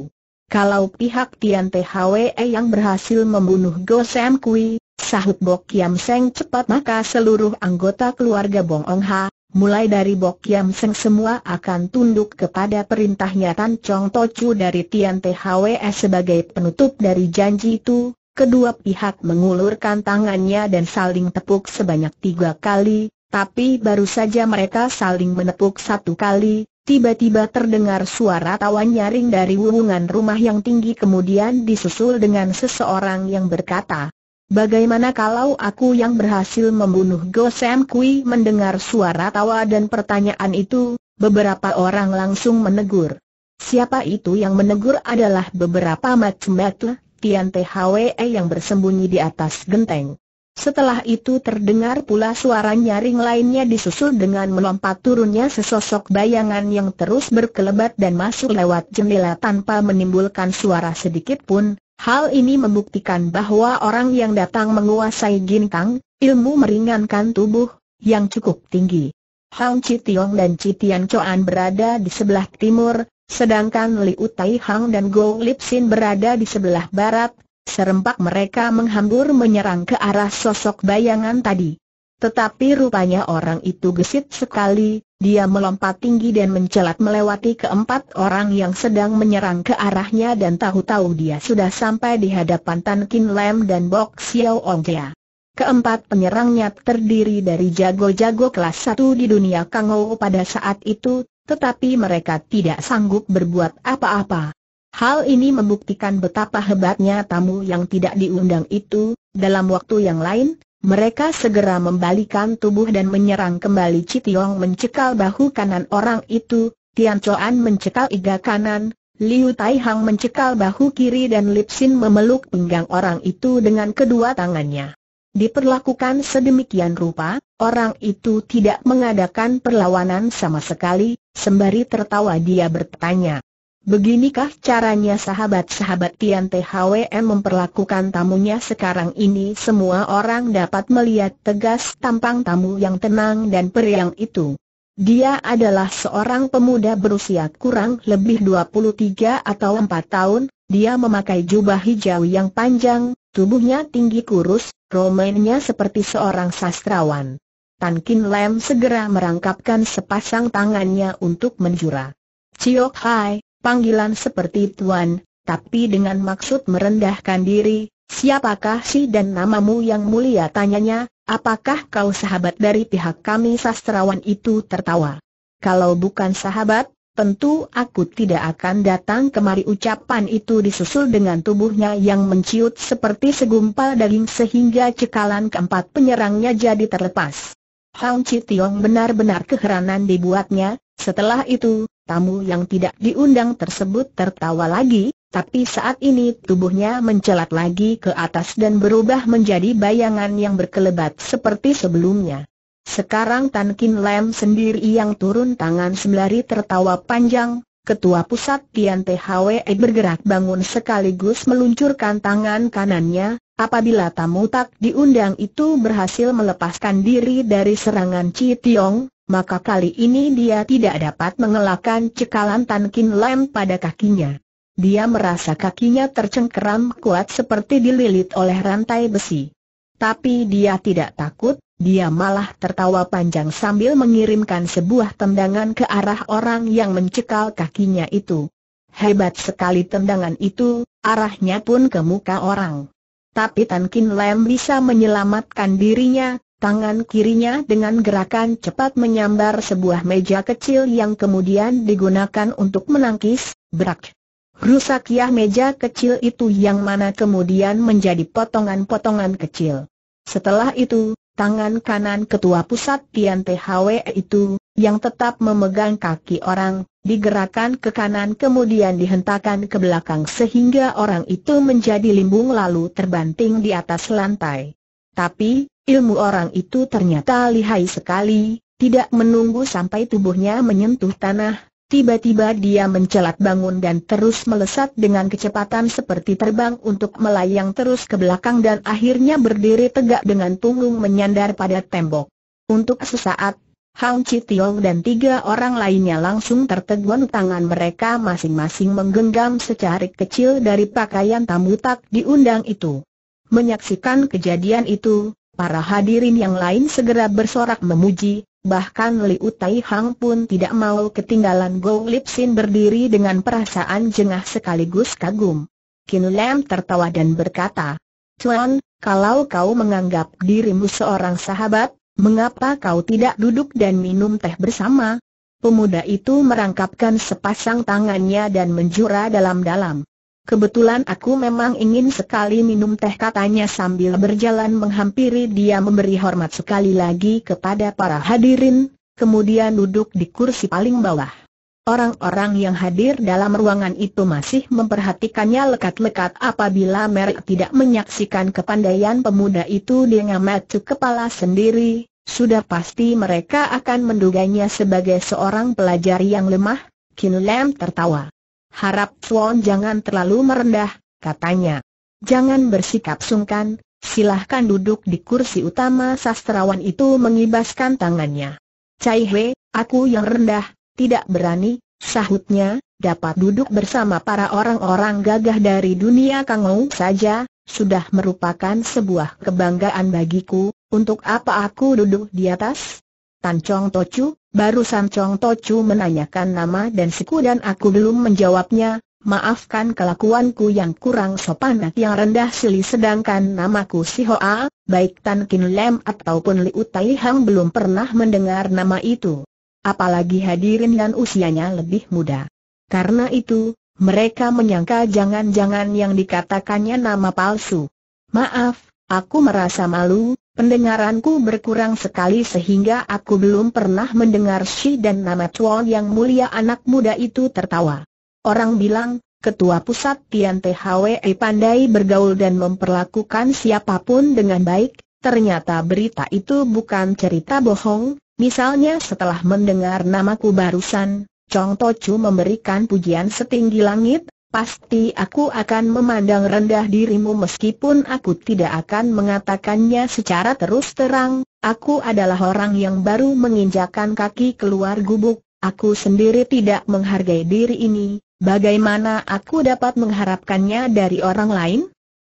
[SPEAKER 1] Kalau pihak Tian THWE yang berhasil membunuh Go Sam Kui, Sahut Bok Kiam Seng cepat maka seluruh anggota keluarga Bong Ong Ha, mulai dari Bok Kiam Seng semua akan tunduk kepada perintahnya Tan Chong Tochu dari Tian THWS sebagai penutup dari janji itu. Kedua pihak mengulurkan tangannya dan saling tepuk sebanyak tiga kali, tapi baru saja mereka saling menepuk satu kali, Tiba-tiba terdengar suara tawa nyaring dari hubungan rumah yang tinggi kemudian disusul dengan seseorang yang berkata, Bagaimana kalau aku yang berhasil membunuh Go Sam Kui mendengar suara tawa dan pertanyaan itu, beberapa orang langsung menegur. Siapa itu yang menegur adalah beberapa macam batu, Tian THWE yang bersembunyi di atas genteng. Setelah itu terdengar pula suara nyaring lainnya disusul dengan melompat turunnya sesosok bayangan yang terus berkelebat dan masuk lewat jendela tanpa menimbulkan suara sedikit pun, Hal ini membuktikan bahwa orang yang datang menguasai ginkang, ilmu meringankan tubuh, yang cukup tinggi. Hang Chi Tiong dan Chi Tian Choan berada di sebelah timur, sedangkan Liu Tai Hang dan Go Lip Sin berada di sebelah barat, serempak mereka menghambur menyerang ke arah sosok bayangan tadi. Tetapi rupanya orang itu gesit sekali, dia melompat tinggi dan mencelat melewati keempat orang yang sedang menyerang ke arahnya dan tahu-tahu dia sudah sampai di hadapan Tan Kin Lam dan Bok Xiao Ong Jia. Keempat penyerangnya terdiri dari jago-jago kelas satu di dunia Kangou pada saat itu, tetapi mereka tidak sanggup berbuat apa-apa. Hal ini membuktikan betapa hebatnya tamu yang tidak diundang itu, dalam waktu yang lain, mereka segera membalikan tubuh dan menyerang kembali Citiong mencekal bahu kanan orang itu, Tian Choan mencekal iga kanan, Liu Tai Hang mencekal bahu kiri dan Lip Sin memeluk pinggang orang itu dengan kedua tangannya. Diperlakukan sedemikian rupa, orang itu tidak mengadakan perlawanan sama sekali, sembari tertawa dia bertanya, Beginikah caranya sahabat-sahabat Tian THWM memperlakukan tamunya sekarang ini semua orang dapat melihat tegas tampang tamu yang tenang dan periang itu. Dia adalah seorang pemuda berusia kurang lebih 23 atau 4 tahun, dia memakai jubah hijau yang panjang, tubuhnya tinggi kurus, romennya seperti seorang sastrawan. Tan Kin Lam segera merangkapkan sepasang tangannya untuk menjura. Ciok Hai, panggilan seperti Tuan, tapi dengan maksud merendahkan diri, siapakah si dan namamu yang mulia tanyanya, apakah kau sahabat dari pihak kami sastrawan itu tertawa. Kalau bukan sahabat, tentu aku tidak akan datang kemari ucapan itu disusul dengan tubuhnya yang menciut seperti segumpal daging sehingga cekalan keempat penyerangnya jadi terlepas. Hang Chi Tiong benar-benar keheranan dibuatnya, setelah itu, Tamu yang tidak diundang tersebut tertawa lagi, tapi saat ini tubuhnya mencelat lagi ke atas dan berubah menjadi bayangan yang berkelebat seperti sebelumnya. Sekarang Tan Kin Lam sendiri yang turun tangan sembari tertawa panjang, Ketua Pusat Tian THWE bergerak bangun sekaligus meluncurkan tangan kanannya, apabila tamu tak diundang itu berhasil melepaskan diri dari serangan Chi Tiong, maka kali ini dia tidak dapat mengelakkan cekalan Tan Kin Lam pada kakinya. Dia merasa kakinya tercengkeram kuat seperti dililit oleh rantai besi. Tapi dia tidak takut, dia malah tertawa panjang sambil mengirimkan sebuah tendangan ke arah orang yang mencekal kakinya itu. Hebat sekali tendangan itu, arahnya pun ke muka orang. Tapi Tan Kin Lam bisa menyelamatkan dirinya, Tangan kirinya dengan gerakan cepat menyambar sebuah meja kecil yang kemudian digunakan untuk menangkis, berak. Rusakiah meja kecil itu yang mana kemudian menjadi potongan-potongan kecil. Setelah itu, tangan kanan ketua pusat Tian THW itu, yang tetap memegang kaki orang, digerakkan ke kanan kemudian dihentakkan ke belakang sehingga orang itu menjadi limbung lalu terbanting di atas lantai. Tapi, Ilmu orang itu ternyata lihai sekali, tidak menunggu sampai tubuhnya menyentuh tanah, tiba-tiba dia mencelat bangun dan terus melesat dengan kecepatan seperti terbang untuk melayang terus ke belakang dan akhirnya berdiri tegak dengan punggung menyandar pada tembok. Untuk sesaat, Hang Chi Tiong dan tiga orang lainnya langsung tertegun tangan mereka masing-masing menggenggam secarik kecil dari pakaian tamu tak diundang itu. Menyaksikan kejadian itu, Para hadirin yang lain segera bersorak memuji, bahkan Liu Tai Hang pun tidak mau ketinggalan Go Lip Sin berdiri dengan perasaan jengah sekaligus kagum. Kin Lam tertawa dan berkata, Tuan, kalau kau menganggap dirimu seorang sahabat, mengapa kau tidak duduk dan minum teh bersama? Pemuda itu merangkapkan sepasang tangannya dan menjura dalam-dalam. Kebetulan aku memang ingin sekali minum teh katanya sambil berjalan menghampiri dia memberi hormat sekali lagi kepada para hadirin, kemudian duduk di kursi paling bawah. Orang-orang yang hadir dalam ruangan itu masih memperhatikannya lekat-lekat apabila mereka tidak menyaksikan kepandaian pemuda itu dengan mata kepala sendiri, sudah pasti mereka akan menduganya sebagai seorang pelajar yang lemah, Kin Lam tertawa. Harap Tuan jangan terlalu merendah, katanya. Jangan bersikap sungkan, silahkan duduk di kursi utama sastrawan itu mengibaskan tangannya. Cai He, aku yang rendah, tidak berani, sahutnya, dapat duduk bersama para orang-orang gagah dari dunia Kangou saja, sudah merupakan sebuah kebanggaan bagiku, untuk apa aku duduk di atas? Tan Chong Tocu, barusan Chong Tocu menanyakan nama dan suku dan aku belum menjawabnya, maafkan kelakuanku yang kurang sopan yang rendah sili sedangkan namaku Si Hoa, baik Tan Kin Lem ataupun Liu Tai Hang belum pernah mendengar nama itu. Apalagi hadirin dan usianya lebih muda. Karena itu, mereka menyangka jangan-jangan yang dikatakannya nama palsu. Maaf, aku merasa malu, Pendengaranku berkurang sekali sehingga aku belum pernah mendengar Shi dan nama Chuan yang mulia anak muda itu tertawa. Orang bilang, Ketua Pusat Tian THWE pandai bergaul dan memperlakukan siapa pun dengan baik, ternyata berita itu bukan cerita bohong, misalnya setelah mendengar namaku barusan, Chong Tochu memberikan pujian setinggi langit, Pasti aku akan memandang rendah dirimu meskipun aku tidak akan mengatakannya secara terus terang, aku adalah orang yang baru menginjakan kaki keluar gubuk, aku sendiri tidak menghargai diri ini, bagaimana aku dapat mengharapkannya dari orang lain?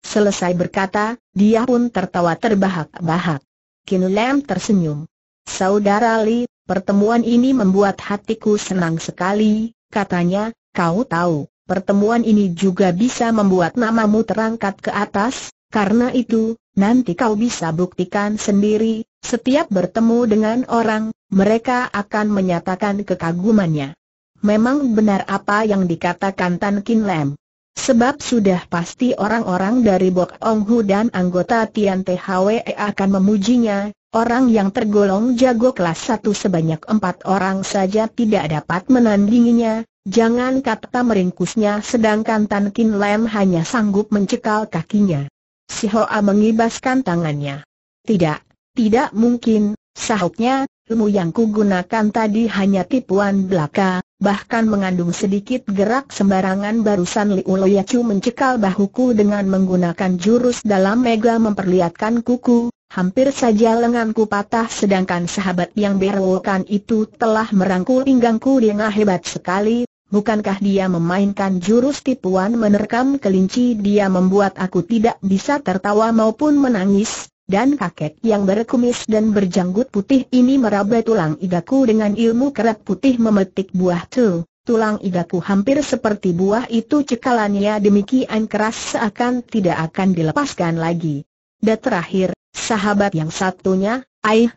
[SPEAKER 1] Selesai berkata, dia pun tertawa terbahak-bahak. Kin Lam tersenyum. Saudara Li, pertemuan ini membuat hatiku senang sekali, katanya, kau tahu pertemuan ini juga bisa membuat namamu terangkat ke atas, karena itu, nanti kau bisa buktikan sendiri, setiap bertemu dengan orang, mereka akan menyatakan kekagumannya. Memang benar apa yang dikatakan Tan Kin Lam. Sebab sudah pasti orang-orang dari Bok Ong Hu dan anggota Tian THWE akan memujinya, orang yang tergolong jago kelas satu sebanyak empat orang saja tidak dapat menandinginya, Jangan kata meringkusnya sedangkan Tan Kin Lam hanya sanggup mencekal kakinya. Si Hoa mengibaskan tangannya. Tidak, tidak mungkin, sahutnya, ilmu yang kugunakan tadi hanya tipuan belaka, bahkan mengandung sedikit gerak sembarangan barusan Liu Loyacu mencekal bahuku dengan menggunakan jurus dalam mega memperlihatkan kuku, hampir saja lenganku patah sedangkan sahabat yang berewokan itu telah merangkul pinggangku dengan hebat sekali, Bukankah dia memainkan jurus tipuan menerkam kelinci dia membuat aku tidak bisa tertawa maupun menangis, dan kakek yang berkumis dan berjanggut putih ini meraba tulang igaku dengan ilmu kerat putih memetik buah tu. Tulang igaku hampir seperti buah itu cekalannya demikian keras seakan tidak akan dilepaskan lagi. Dan terakhir, sahabat yang satunya, Aih,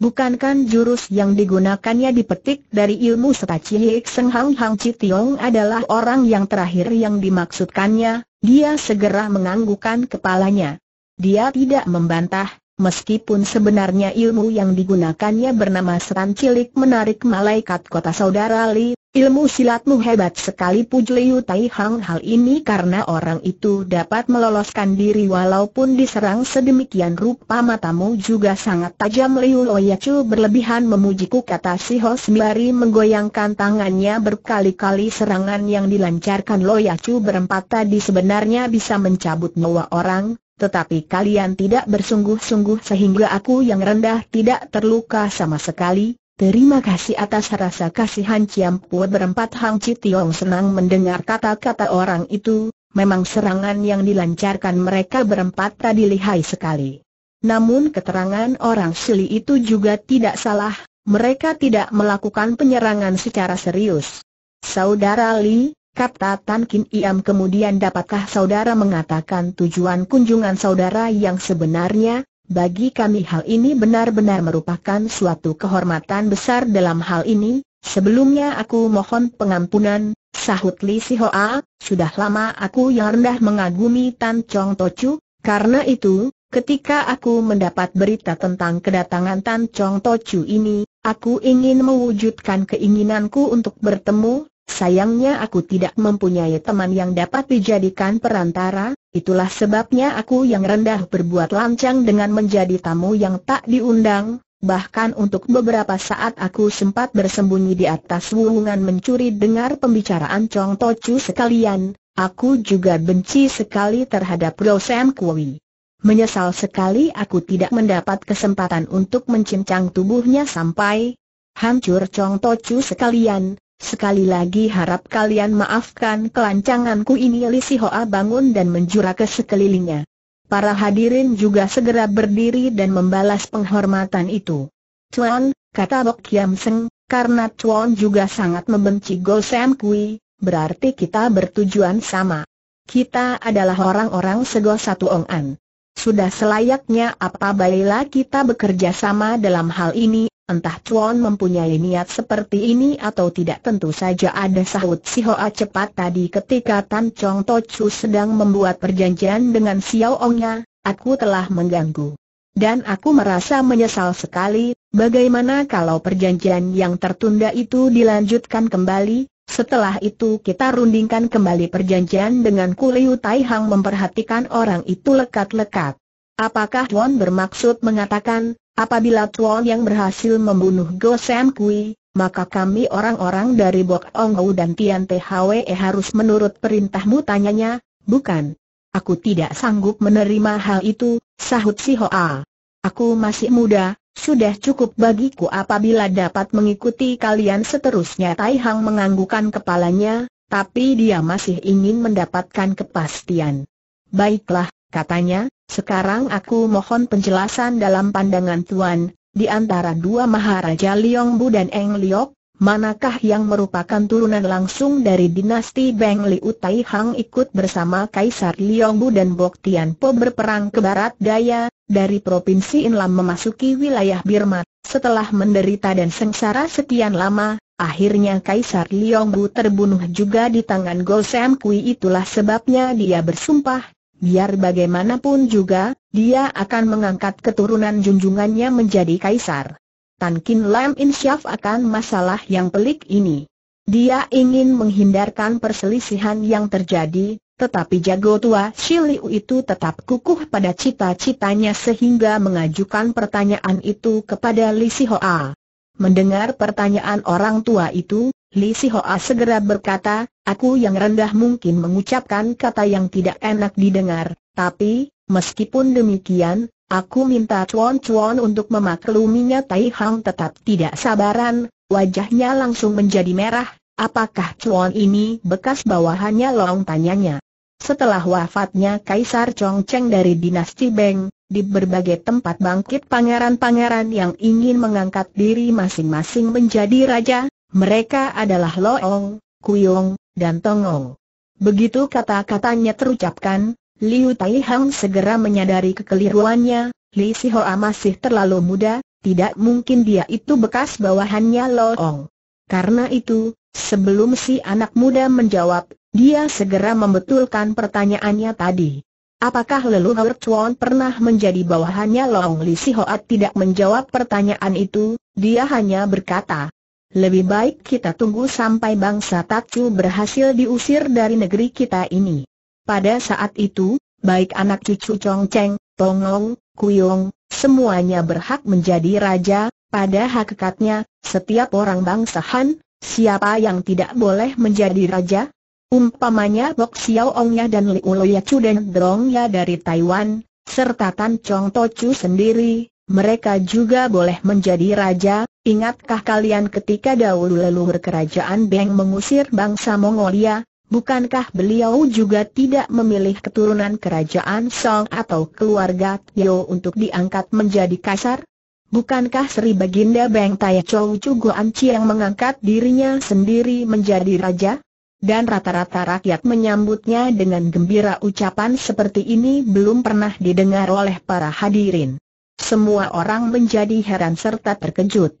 [SPEAKER 1] Bukankan jurus yang digunakannya dipetik dari ilmu setaci Hiek Seng Hang Hang Tiong adalah orang yang terakhir yang dimaksudkannya, dia segera menganggukkan kepalanya. Dia tidak membantah, meskipun sebenarnya ilmu yang digunakannya bernama Seran Cilik menarik malaikat kota saudara Li, Ilmu silatmu hebat sekali Puj Liu Tai hal ini karena orang itu dapat meloloskan diri walaupun diserang sedemikian rupa matamu juga sangat tajam. Liu Loyacu berlebihan memujiku kata si Ho sembari menggoyangkan tangannya berkali-kali. Serangan yang dilancarkan Loyacu berempat tadi sebenarnya bisa mencabut nyawa orang, tetapi kalian tidak bersungguh-sungguh sehingga aku yang rendah tidak terluka sama sekali, Terima kasih atas rasa kasihan Ciampu berempat Hang Tiong senang mendengar kata-kata orang itu, memang serangan yang dilancarkan mereka berempat tadi lihai sekali. Namun keterangan orang Sili itu juga tidak salah, mereka tidak melakukan penyerangan secara serius. Saudara Li, kata Tan Kin Iam kemudian dapatkah saudara mengatakan tujuan kunjungan saudara yang sebenarnya, bagi kami hal ini benar-benar merupakan suatu kehormatan besar dalam hal ini, sebelumnya aku mohon pengampunan, sahut Li Hoa, sudah lama aku yang rendah mengagumi Tan Chong Tochu, karena itu, ketika aku mendapat berita tentang kedatangan Tan Chong Tochu ini, aku ingin mewujudkan keinginanku untuk bertemu, sayangnya aku tidak mempunyai teman yang dapat dijadikan perantara, Itulah sebabnya aku yang rendah berbuat lancang dengan menjadi tamu yang tak diundang, bahkan untuk beberapa saat aku sempat bersembunyi di atas wungan mencuri dengar pembicaraan Chong Tochu sekalian, aku juga benci sekali terhadap Sam Kui. Menyesal sekali aku tidak mendapat kesempatan untuk mencincang tubuhnya sampai hancur Chong Tochu sekalian, Sekali lagi harap kalian maafkan kelancanganku ini Li Si Hoa bangun dan menjura ke sekelilingnya. para hadirin juga segera berdiri dan membalas penghormatan itu. Tuan, kata Bok Kiam Seng, karena Tuan juga sangat membenci Go Sam Kui, berarti kita bertujuan sama. Kita adalah orang-orang sego satu ongan. Sudah selayaknya apa baiklah kita bekerja sama dalam hal ini, entah Tuan mempunyai niat seperti ini atau tidak tentu saja ada sahut si Hoa cepat tadi ketika Tan Chong Tochu sedang membuat perjanjian dengan Xiao Ongnya, aku telah mengganggu. Dan aku merasa menyesal sekali, bagaimana kalau perjanjian yang tertunda itu dilanjutkan kembali, setelah itu kita rundingkan kembali perjanjian dengan Kuliu Taihang memperhatikan orang itu lekat-lekat. Apakah Tuan bermaksud mengatakan, apabila Tuan yang berhasil membunuh Go Sam Kui, maka kami orang-orang dari Bok Ong Hu dan Tian Hwe harus menurut perintahmu tanyanya, bukan. Aku tidak sanggup menerima hal itu, sahut si Hoa. Aku masih muda, sudah cukup bagiku apabila dapat mengikuti kalian seterusnya Tai Hang menganggukkan kepalanya, tapi dia masih ingin mendapatkan kepastian. Baiklah, katanya, sekarang aku mohon penjelasan dalam pandangan Tuan, di antara dua Maharaja Liong Bu dan Eng Liok, manakah yang merupakan turunan langsung dari dinasti Beng Liu Tai Hang ikut bersama Kaisar Liong Bu dan Bok Tian Po berperang ke barat daya, dari Provinsi Inlam memasuki wilayah Birma, setelah menderita dan sengsara sekian lama, akhirnya Kaisar Liong Bu terbunuh juga di tangan Go Sam Kui. Itulah sebabnya dia bersumpah, biar bagaimanapun juga, dia akan mengangkat keturunan junjungannya menjadi Kaisar. Tan Kin Lam insyaf akan masalah yang pelik ini. Dia ingin menghindarkan perselisihan yang terjadi, tetapi jago tua Shiliu itu tetap kukuh pada cita-citanya sehingga mengajukan pertanyaan itu kepada Li Hoa. Mendengar pertanyaan orang tua itu, Li Hoa segera berkata, aku yang rendah mungkin mengucapkan kata yang tidak enak didengar, tapi, meskipun demikian, aku minta cuan-cuan untuk memakluminya Tai Hang tetap tidak sabaran, wajahnya langsung menjadi merah, apakah cuan ini bekas bawahannya Long tanyanya. Setelah wafatnya Kaisar Chong Cheng dari dinasti Beng, di berbagai tempat bangkit pangeran-pangeran yang ingin mengangkat diri masing-masing menjadi raja, mereka adalah Loong, Kuyong, dan Tongong. Begitu kata-katanya terucapkan, Liu Tai Hang segera menyadari kekeliruannya, Li Hoa masih terlalu muda, tidak mungkin dia itu bekas bawahannya Loong. Karena itu, sebelum si anak muda menjawab, dia segera membetulkan pertanyaannya tadi. Apakah leluhur Chuan pernah menjadi bawahannya Long Li Si Hoat tidak menjawab pertanyaan itu, dia hanya berkata, lebih baik kita tunggu sampai bangsa Tatsu berhasil diusir dari negeri kita ini. Pada saat itu, baik anak cucu Chong Cheng, Tongong, Kuyong, semuanya berhak menjadi raja, pada hakikatnya, setiap orang bangsa Han, siapa yang tidak boleh menjadi raja? Umpamanya Bok Xiao Ongnya dan Liu Chu dan Drongya dari Taiwan, serta Tan Chong Tochu sendiri, mereka juga boleh menjadi raja, ingatkah kalian ketika dahulu leluhur kerajaan Beng mengusir bangsa Mongolia, bukankah beliau juga tidak memilih keturunan kerajaan Song atau keluarga Tio untuk diangkat menjadi kasar? Bukankah Sri Baginda Beng Tai Chou Chu Guan yang mengangkat dirinya sendiri menjadi raja? dan rata-rata rakyat menyambutnya dengan gembira ucapan seperti ini belum pernah didengar oleh para hadirin. Semua orang menjadi heran serta terkejut.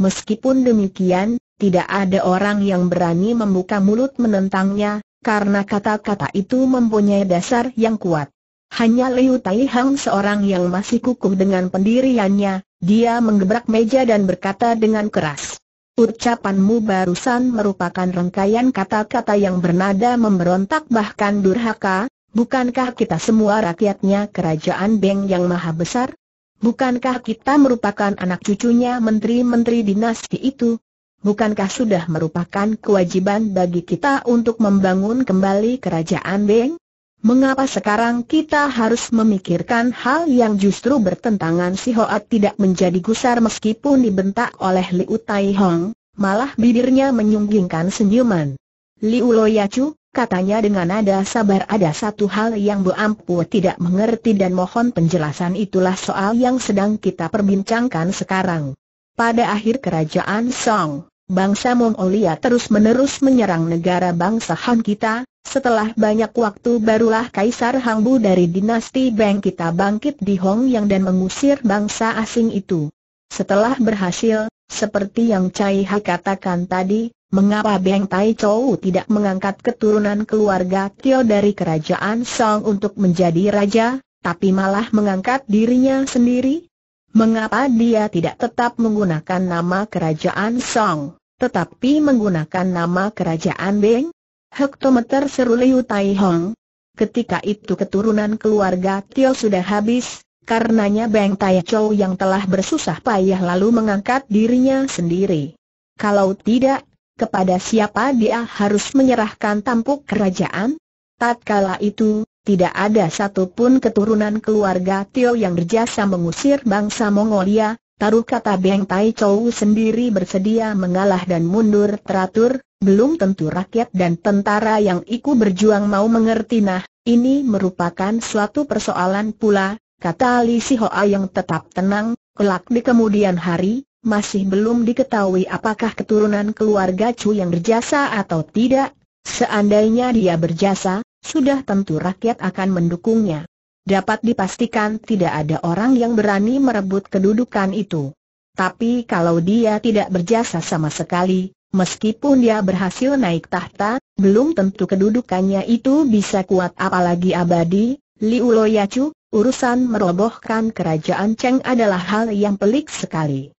[SPEAKER 1] Meskipun demikian, tidak ada orang yang berani membuka mulut menentangnya, karena kata-kata itu mempunyai dasar yang kuat. Hanya Liu Tai Hang seorang yang masih kukuh dengan pendiriannya, dia menggebrak meja dan berkata dengan keras. Ucapanmu barusan merupakan rangkaian kata-kata yang bernada memberontak bahkan durhaka, bukankah kita semua rakyatnya kerajaan Beng yang maha besar? Bukankah kita merupakan anak cucunya menteri-menteri dinasti itu? Bukankah sudah merupakan kewajiban bagi kita untuk membangun kembali kerajaan Beng? Mengapa sekarang kita harus memikirkan hal yang justru bertentangan si Hoat tidak menjadi gusar meskipun dibentak oleh Liu Tai Hong, malah bibirnya menyunggingkan senyuman. Liu Loyacu, katanya dengan nada sabar ada satu hal yang Bu Ampu tidak mengerti dan mohon penjelasan itulah soal yang sedang kita perbincangkan sekarang. Pada akhir kerajaan Song, bangsa Mongolia terus-menerus menyerang negara bangsa Han kita, setelah banyak waktu barulah Kaisar Hangbu dari dinasti Beng kita bangkit di Hong Yang dan mengusir bangsa asing itu. Setelah berhasil, seperti yang Cai Hai katakan tadi, mengapa Beng Tai Chou tidak mengangkat keturunan keluarga Tio dari kerajaan Song untuk menjadi raja, tapi malah mengangkat dirinya sendiri? Mengapa dia tidak tetap menggunakan nama kerajaan Song, tetapi menggunakan nama kerajaan Beng? Hektometer seru Liu Tai Hong. Ketika itu keturunan keluarga Tio sudah habis, Karenanya Beng Tai Chow yang telah bersusah payah lalu mengangkat dirinya sendiri. Kalau tidak, kepada siapa dia harus menyerahkan tampuk kerajaan? Tatkala itu, tidak ada satupun keturunan keluarga Tio yang berjasa mengusir bangsa Mongolia, taruh kata Beng Tai Chow sendiri bersedia mengalah dan mundur teratur, belum tentu rakyat dan tentara yang ikut berjuang mau mengerti nah, ini merupakan suatu persoalan pula, kata Li Si Hoa yang tetap tenang, kelak di kemudian hari, masih belum diketahui apakah keturunan keluarga Chu yang berjasa atau tidak, seandainya dia berjasa, sudah tentu rakyat akan mendukungnya. Dapat dipastikan tidak ada orang yang berani merebut kedudukan itu. Tapi kalau dia tidak berjasa sama sekali, meskipun dia berhasil naik tahta, belum tentu kedudukannya itu bisa kuat apalagi abadi, Liu Loyacu, urusan merobohkan kerajaan Cheng adalah hal yang pelik sekali.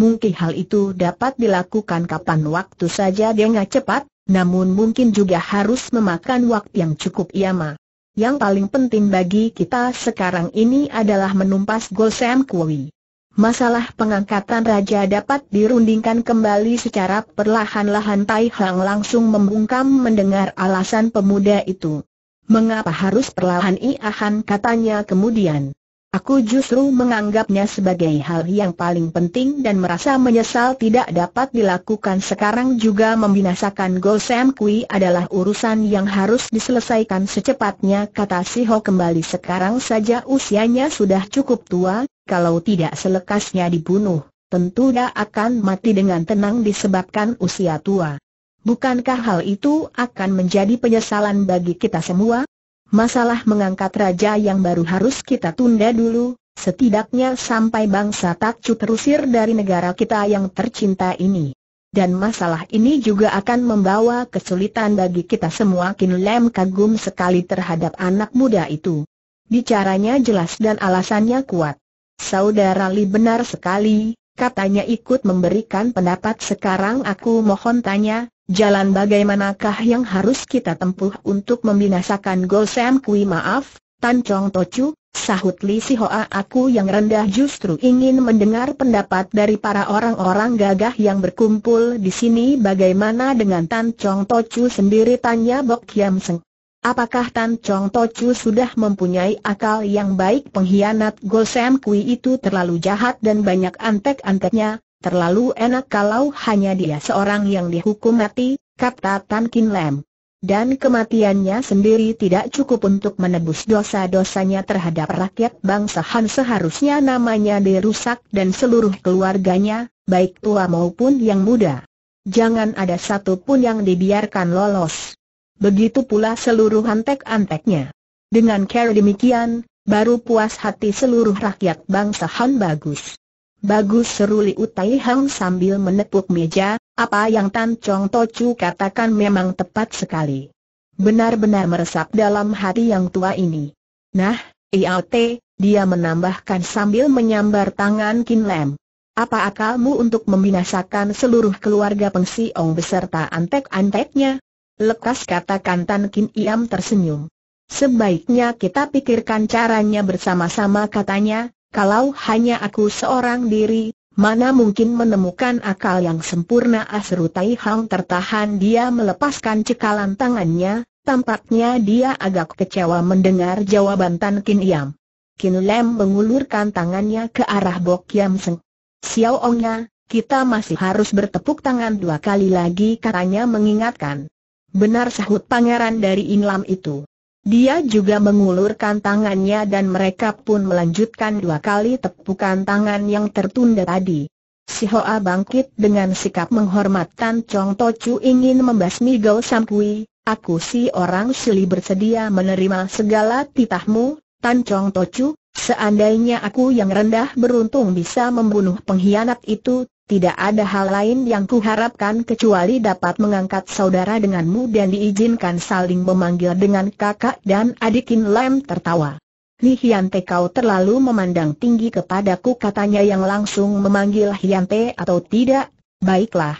[SPEAKER 1] Mungkin hal itu dapat dilakukan kapan waktu saja dengan cepat, namun mungkin juga harus memakan waktu yang cukup lama. Yang paling penting bagi kita sekarang ini adalah menumpas Gosem Kui. Masalah pengangkatan raja dapat dirundingkan kembali secara perlahan-lahan Tai Hang langsung membungkam mendengar alasan pemuda itu. Mengapa harus perlahan iahan katanya kemudian. Aku justru menganggapnya sebagai hal yang paling penting dan merasa menyesal tidak dapat dilakukan sekarang juga membinasakan Go Sam Kui adalah urusan yang harus diselesaikan secepatnya kata Si Ho kembali sekarang saja usianya sudah cukup tua, kalau tidak selekasnya dibunuh, tentu dia akan mati dengan tenang disebabkan usia tua. Bukankah hal itu akan menjadi penyesalan bagi kita semua? Masalah mengangkat raja yang baru harus kita tunda dulu, setidaknya sampai bangsa takcu terusir dari negara kita yang tercinta ini. Dan masalah ini juga akan membawa kesulitan bagi kita semua. Kin Lem kagum sekali terhadap anak muda itu. Bicaranya jelas dan alasannya kuat. Saudara Li benar sekali, katanya ikut memberikan pendapat. Sekarang aku mohon tanya, Jalan bagaimanakah yang harus kita tempuh untuk membinasakan Go Sam Kui maaf, Tan Chong Tochu, sahut Li Si Hoa aku yang rendah justru ingin mendengar pendapat dari para orang-orang gagah yang berkumpul di sini. Bagaimana dengan Tan Chong Tochu sendiri? Tanya Bok Kiam Seng. Apakah Tan Chong Tochu sudah mempunyai akal yang baik pengkhianat Go Sam Kui itu terlalu jahat dan banyak antek-anteknya, Terlalu enak kalau hanya dia seorang yang dihukum mati, kata Tan Kin Lam. Dan kematiannya sendiri tidak cukup untuk menebus dosa-dosanya terhadap rakyat bangsa Han seharusnya namanya dirusak dan seluruh keluarganya, baik tua maupun yang muda. Jangan ada satu pun yang dibiarkan lolos. Begitu pula seluruh antek-anteknya. Dengan cara demikian, baru puas hati seluruh rakyat bangsa Han bagus. Bagus seru Liu Tai Hang sambil menepuk meja, apa yang Tan Chong Tochu katakan memang tepat sekali. Benar-benar meresap dalam hati yang tua ini. Nah, IAT, dia menambahkan sambil menyambar tangan Kin Lam. Apa akalmu untuk membinasakan seluruh keluarga Peng Ong beserta antek-anteknya? Lekas katakan Tan Kin Iam tersenyum. Sebaiknya kita pikirkan caranya bersama-sama katanya, kalau hanya aku seorang diri, mana mungkin menemukan akal yang sempurna Asru Tai Hang tertahan dia melepaskan cekalan tangannya, tampaknya dia agak kecewa mendengar jawaban Tan Kin Yam. Kin Lem mengulurkan tangannya ke arah Bok Yam Seng. Xiao Ongnya, kita masih harus bertepuk tangan dua kali lagi katanya mengingatkan. Benar sahut pangeran dari Inlam itu. Dia juga mengulurkan tangannya dan mereka pun melanjutkan dua kali tepukan tangan yang tertunda tadi. Si Hoa bangkit dengan sikap menghormatkan Chong Tocu ingin membasmi Gao Sampui, aku si orang Sili bersedia menerima segala titahmu, Tan Chong Tocu, seandainya aku yang rendah beruntung bisa membunuh pengkhianat itu, tidak ada hal lain yang kuharapkan kecuali dapat mengangkat saudara denganmu dan diizinkan saling memanggil dengan kakak dan adikin Lem tertawa. Li Hiante kau terlalu memandang tinggi kepadaku katanya yang langsung memanggil Hiante atau tidak, baiklah,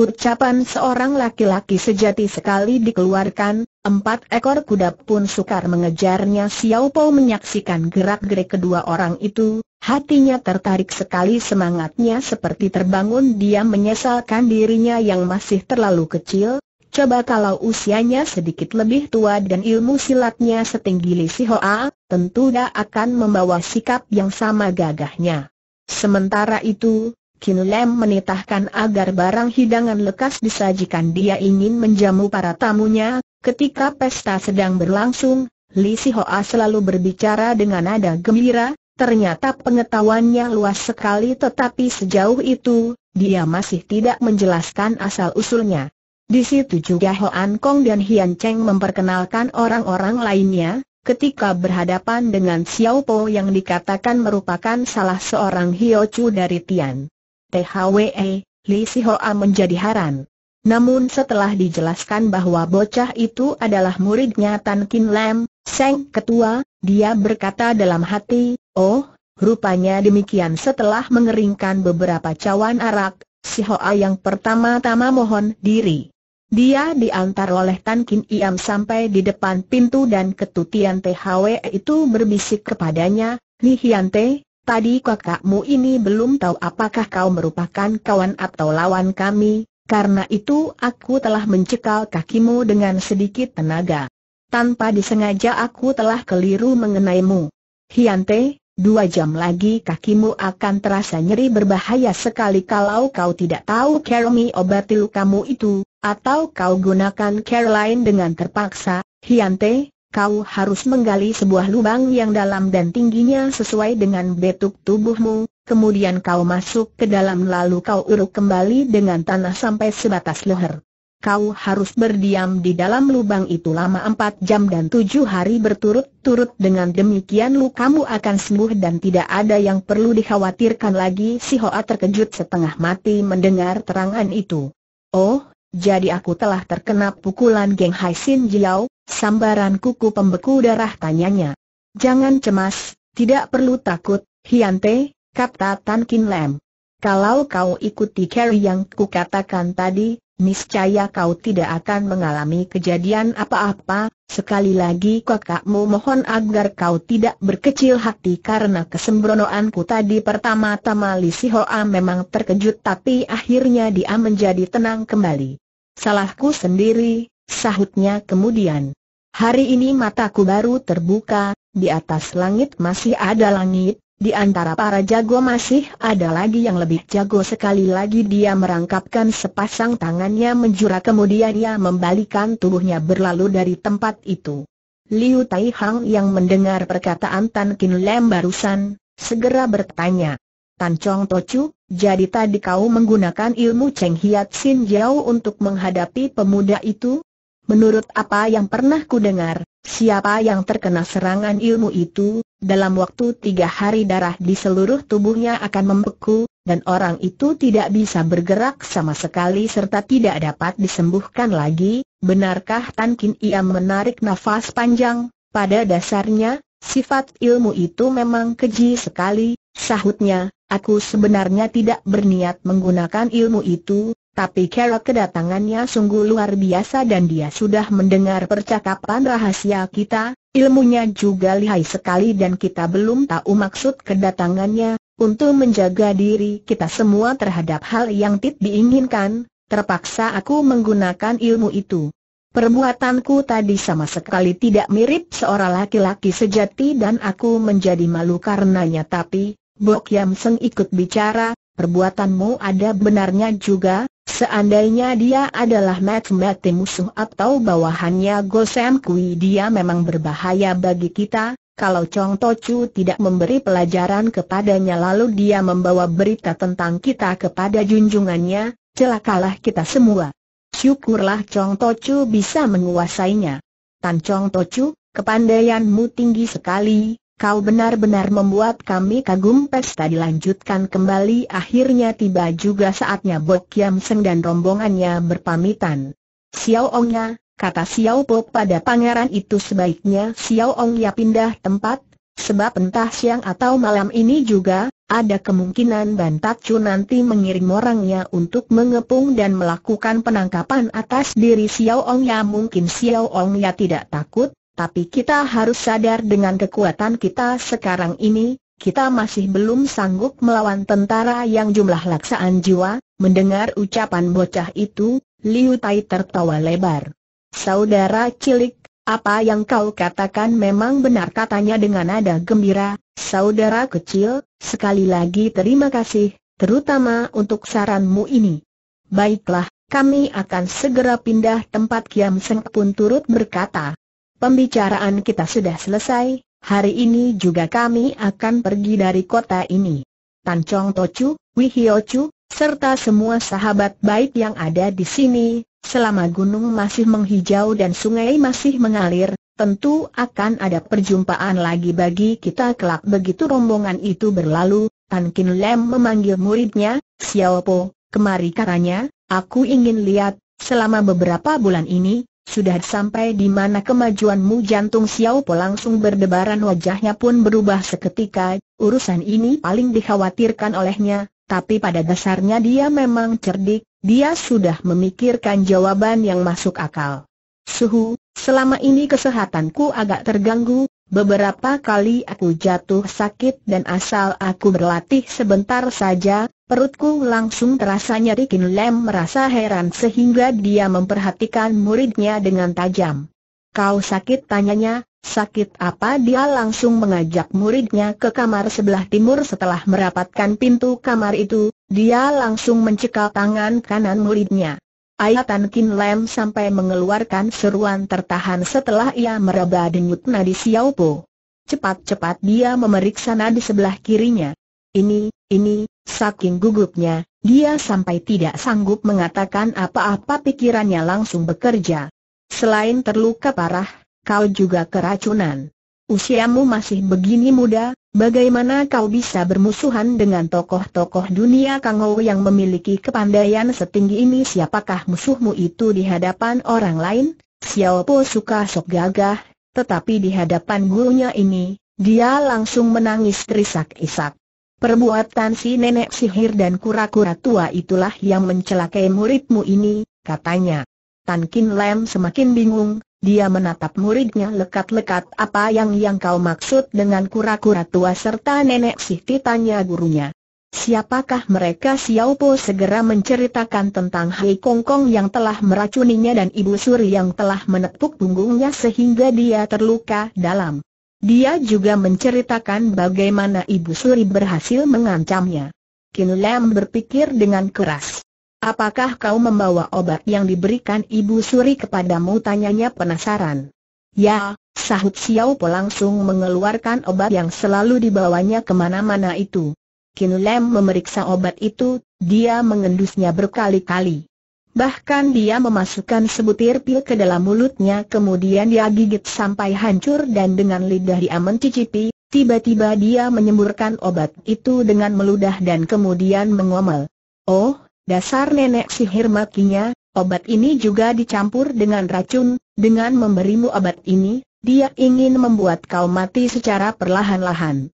[SPEAKER 1] Ucapan seorang laki-laki sejati sekali dikeluarkan, empat ekor kuda pun sukar mengejarnya. Xiao Po menyaksikan gerak-gerik kedua orang itu, hatinya tertarik sekali semangatnya seperti terbangun. Dia menyesalkan dirinya yang masih terlalu kecil, coba kalau usianya sedikit lebih tua dan ilmu silatnya setinggi Li Hoa, tentu dia akan membawa sikap yang sama gagahnya. Sementara itu, Kin Lem menitahkan agar barang hidangan lekas disajikan. Dia ingin menjamu para tamunya, ketika pesta sedang berlangsung, Li Si Hoa selalu berbicara dengan nada gembira, ternyata pengetahuannya luas sekali tetapi sejauh itu, dia masih tidak menjelaskan asal-usulnya. Di situ juga Hoan Kong dan Hian Cheng memperkenalkan orang-orang lainnya, ketika berhadapan dengan Xiao Po yang dikatakan merupakan salah seorang Hiochu dari Tian. THWE, Li Sihoa menjadi haran. Namun setelah dijelaskan bahwa bocah itu adalah muridnya Tan Kin Lam, Seng Ketua, dia berkata dalam hati, oh, rupanya demikian setelah mengeringkan beberapa cawan arak, Sihoa yang pertama-tama mohon diri. Dia diantar oleh Tan Kin Iam sampai di depan pintu dan ketutian THW itu berbisik kepadanya, Li Hiante, Tadi kakakmu ini belum tahu apakah kau merupakan kawan atau lawan kami, karena itu aku telah mencekal kakimu dengan sedikit tenaga. Tanpa disengaja aku telah keliru mengenaimu. Hiante, dua jam lagi kakimu akan terasa nyeri berbahaya sekali kalau kau tidak tahu Caromi obati lukamu itu, atau kau gunakan Caroline dengan terpaksa. Hiante, kau harus menggali sebuah lubang yang dalam dan tingginya sesuai dengan betuk tubuhmu, kemudian kau masuk ke dalam lalu kau uruk kembali dengan tanah sampai sebatas leher. Kau harus berdiam di dalam lubang itu lama empat jam dan tujuh hari berturut-turut dengan demikian lukamu akan sembuh dan tidak ada yang perlu dikhawatirkan lagi si Hoa terkejut setengah mati mendengar terangan itu. Oh, jadi aku telah terkena pukulan Geng Hai Sin Jiao, sambaran kuku pembeku darah tanyanya. Jangan cemas, tidak perlu takut, Hiante, kata Tan Kin Lam. Kalau kau ikuti carry yang kukatakan tadi, niscaya kau tidak akan mengalami kejadian apa-apa, sekali lagi kakakmu mohon agar kau tidak berkecil hati karena kesembronoanku tadi pertama-tama Li Hoa memang terkejut tapi akhirnya dia menjadi tenang kembali. Salahku sendiri, sahutnya kemudian. Hari ini mataku baru terbuka, di atas langit masih ada langit, di antara para jago masih ada lagi yang lebih jago sekali lagi dia merangkapkan sepasang tangannya menjura kemudian dia membalikan tubuhnya berlalu dari tempat itu. Liu Tai Hang yang mendengar perkataan Tan Kin Lem barusan, segera bertanya. Tan Chong Tochu, jadi tadi kau menggunakan ilmu Cheng Hiat Sin Jiao untuk menghadapi pemuda itu? Menurut apa yang pernah ku dengar, siapa yang terkena serangan ilmu itu, dalam waktu tiga hari darah di seluruh tubuhnya akan membeku, dan orang itu tidak bisa bergerak sama sekali serta tidak dapat disembuhkan lagi, benarkah Tan Kin Ia menarik nafas panjang, pada dasarnya, sifat ilmu itu memang keji sekali, sahutnya, Aku sebenarnya tidak berniat menggunakan ilmu itu, tapi cara kedatangannya sungguh luar biasa dan dia sudah mendengar percakapan rahasia kita, ilmunya juga lihai sekali dan kita belum tahu maksud kedatangannya, untuk menjaga diri kita semua terhadap hal yang tidak diinginkan, terpaksa aku menggunakan ilmu itu. Perbuatanku tadi sama sekali tidak mirip seorang laki-laki sejati dan aku menjadi malu karenanya tapi, Bok Yam Seng ikut bicara, perbuatanmu ada benarnya juga, Seandainya dia adalah mati-mati musuh atau bawahannya Gosem Kui dia memang berbahaya bagi kita, kalau Chong Tochu tidak memberi pelajaran kepadanya lalu dia membawa berita tentang kita kepada junjungannya, celakalah kita semua. Syukurlah Chong Tochu bisa menguasainya. Tan Chong Tochu, kepandaianmu tinggi sekali, kau benar-benar membuat kami kagum pesta dilanjutkan kembali. Akhirnya tiba juga saatnya Bok Kiam Seng dan rombongannya berpamitan. Xiao Ongnya, Kata Xiao Po pada pangeran itu sebaiknya. Xiao Ong ya pindah tempat, sebab entah siang atau malam ini juga, ada kemungkinan Bantak Chu nanti mengirim orangnya untuk mengepung dan melakukan penangkapan atas diri Xiao Ong ya. Mungkin Xiao Ong ya tidak takut, tapi kita harus sadar dengan kekuatan kita sekarang ini, kita masih belum sanggup melawan tentara yang jumlah laksaan jiwa, mendengar ucapan bocah itu, Liu Tai tertawa lebar. Saudara cilik, apa yang kau katakan memang benar katanya dengan nada gembira, saudara kecil, sekali lagi terima kasih, terutama untuk saranmu ini. Baiklah, kami akan segera pindah tempat Kiam Seng pun turut berkata. Pembicaraan kita sudah selesai, hari ini juga kami akan pergi dari kota ini. Tan Chong Tochu, Wihiochu, serta semua sahabat baik yang ada di sini, Selama gunung masih menghijau dan sungai masih mengalir, tentu akan ada perjumpaan lagi bagi kita kelak. Begitu rombongan itu berlalu, Tan Kin Lem memanggil muridnya, Xiao Po, kemari katanya, aku ingin lihat, selama beberapa bulan ini, sudah sampai di mana kemajuanmu? Jantung Xiao Po langsung berdebaran. Wajahnya pun berubah seketika, urusan ini paling dikhawatirkan olehnya, tapi pada dasarnya dia memang cerdik, dia sudah memikirkan jawaban yang masuk akal. Suhu, selama ini kesehatanku agak terganggu, beberapa kali aku jatuh sakit dan asal aku berlatih sebentar saja, perutku langsung terasa nyeri Kin Lem merasa heran sehingga dia memperhatikan muridnya dengan tajam. Kau sakit tanyanya, Sakit apa dia langsung mengajak muridnya ke kamar sebelah timur setelah merapatkan pintu kamar itu, dia langsung mencekal tangan kanan muridnya. Ayatan Kin Lem sampai mengeluarkan seruan tertahan setelah ia meraba denyut nadi Xiao Po. Cepat-cepat dia memeriksa nadi sebelah kirinya. Ini, ini, saking gugupnya, dia sampai tidak sanggup mengatakan apa-apa pikirannya langsung bekerja. Selain terluka parah, kau juga keracunan. Usiamu masih begini muda, bagaimana kau bisa bermusuhan dengan tokoh-tokoh dunia Kangou yang memiliki kepandaian setinggi ini? Siapakah musuhmu itu di hadapan orang lain? Xiao Po suka sok gagah, tetapi di hadapan gurunya ini, dia langsung menangis terisak-isak. Perbuatan si nenek sihir dan kura-kura tua itulah yang mencelakai muridmu ini, katanya. Tan Kin Lam semakin bingung, dia menatap muridnya lekat-lekat apa yang yang kau maksud dengan kura-kura tua serta nenek Siti tanya gurunya. Siapakah mereka Xiao Po segera menceritakan tentang Hei Kong Kong yang telah meracuninya dan Ibu Suri yang telah menepuk punggungnya sehingga dia terluka dalam. Dia juga menceritakan bagaimana Ibu Suri berhasil mengancamnya. Kin Lam berpikir dengan keras. Apakah kau membawa obat yang diberikan Ibu Suri kepadamu? Tanyanya penasaran. Ya, sahut Xiao Po langsung mengeluarkan obat yang selalu dibawanya ke mana-mana itu. Kin Lem memeriksa obat itu, dia mengendusnya berkali-kali. Bahkan dia memasukkan sebutir pil ke dalam mulutnya kemudian dia gigit sampai hancur dan dengan lidah dia mencicipi, tiba-tiba dia menyemburkan obat itu dengan meludah dan kemudian mengomel. Oh, Dasar nenek sihir makinya, obat ini juga dicampur dengan racun, dengan memberimu obat ini, dia ingin membuat kau mati secara perlahan-lahan.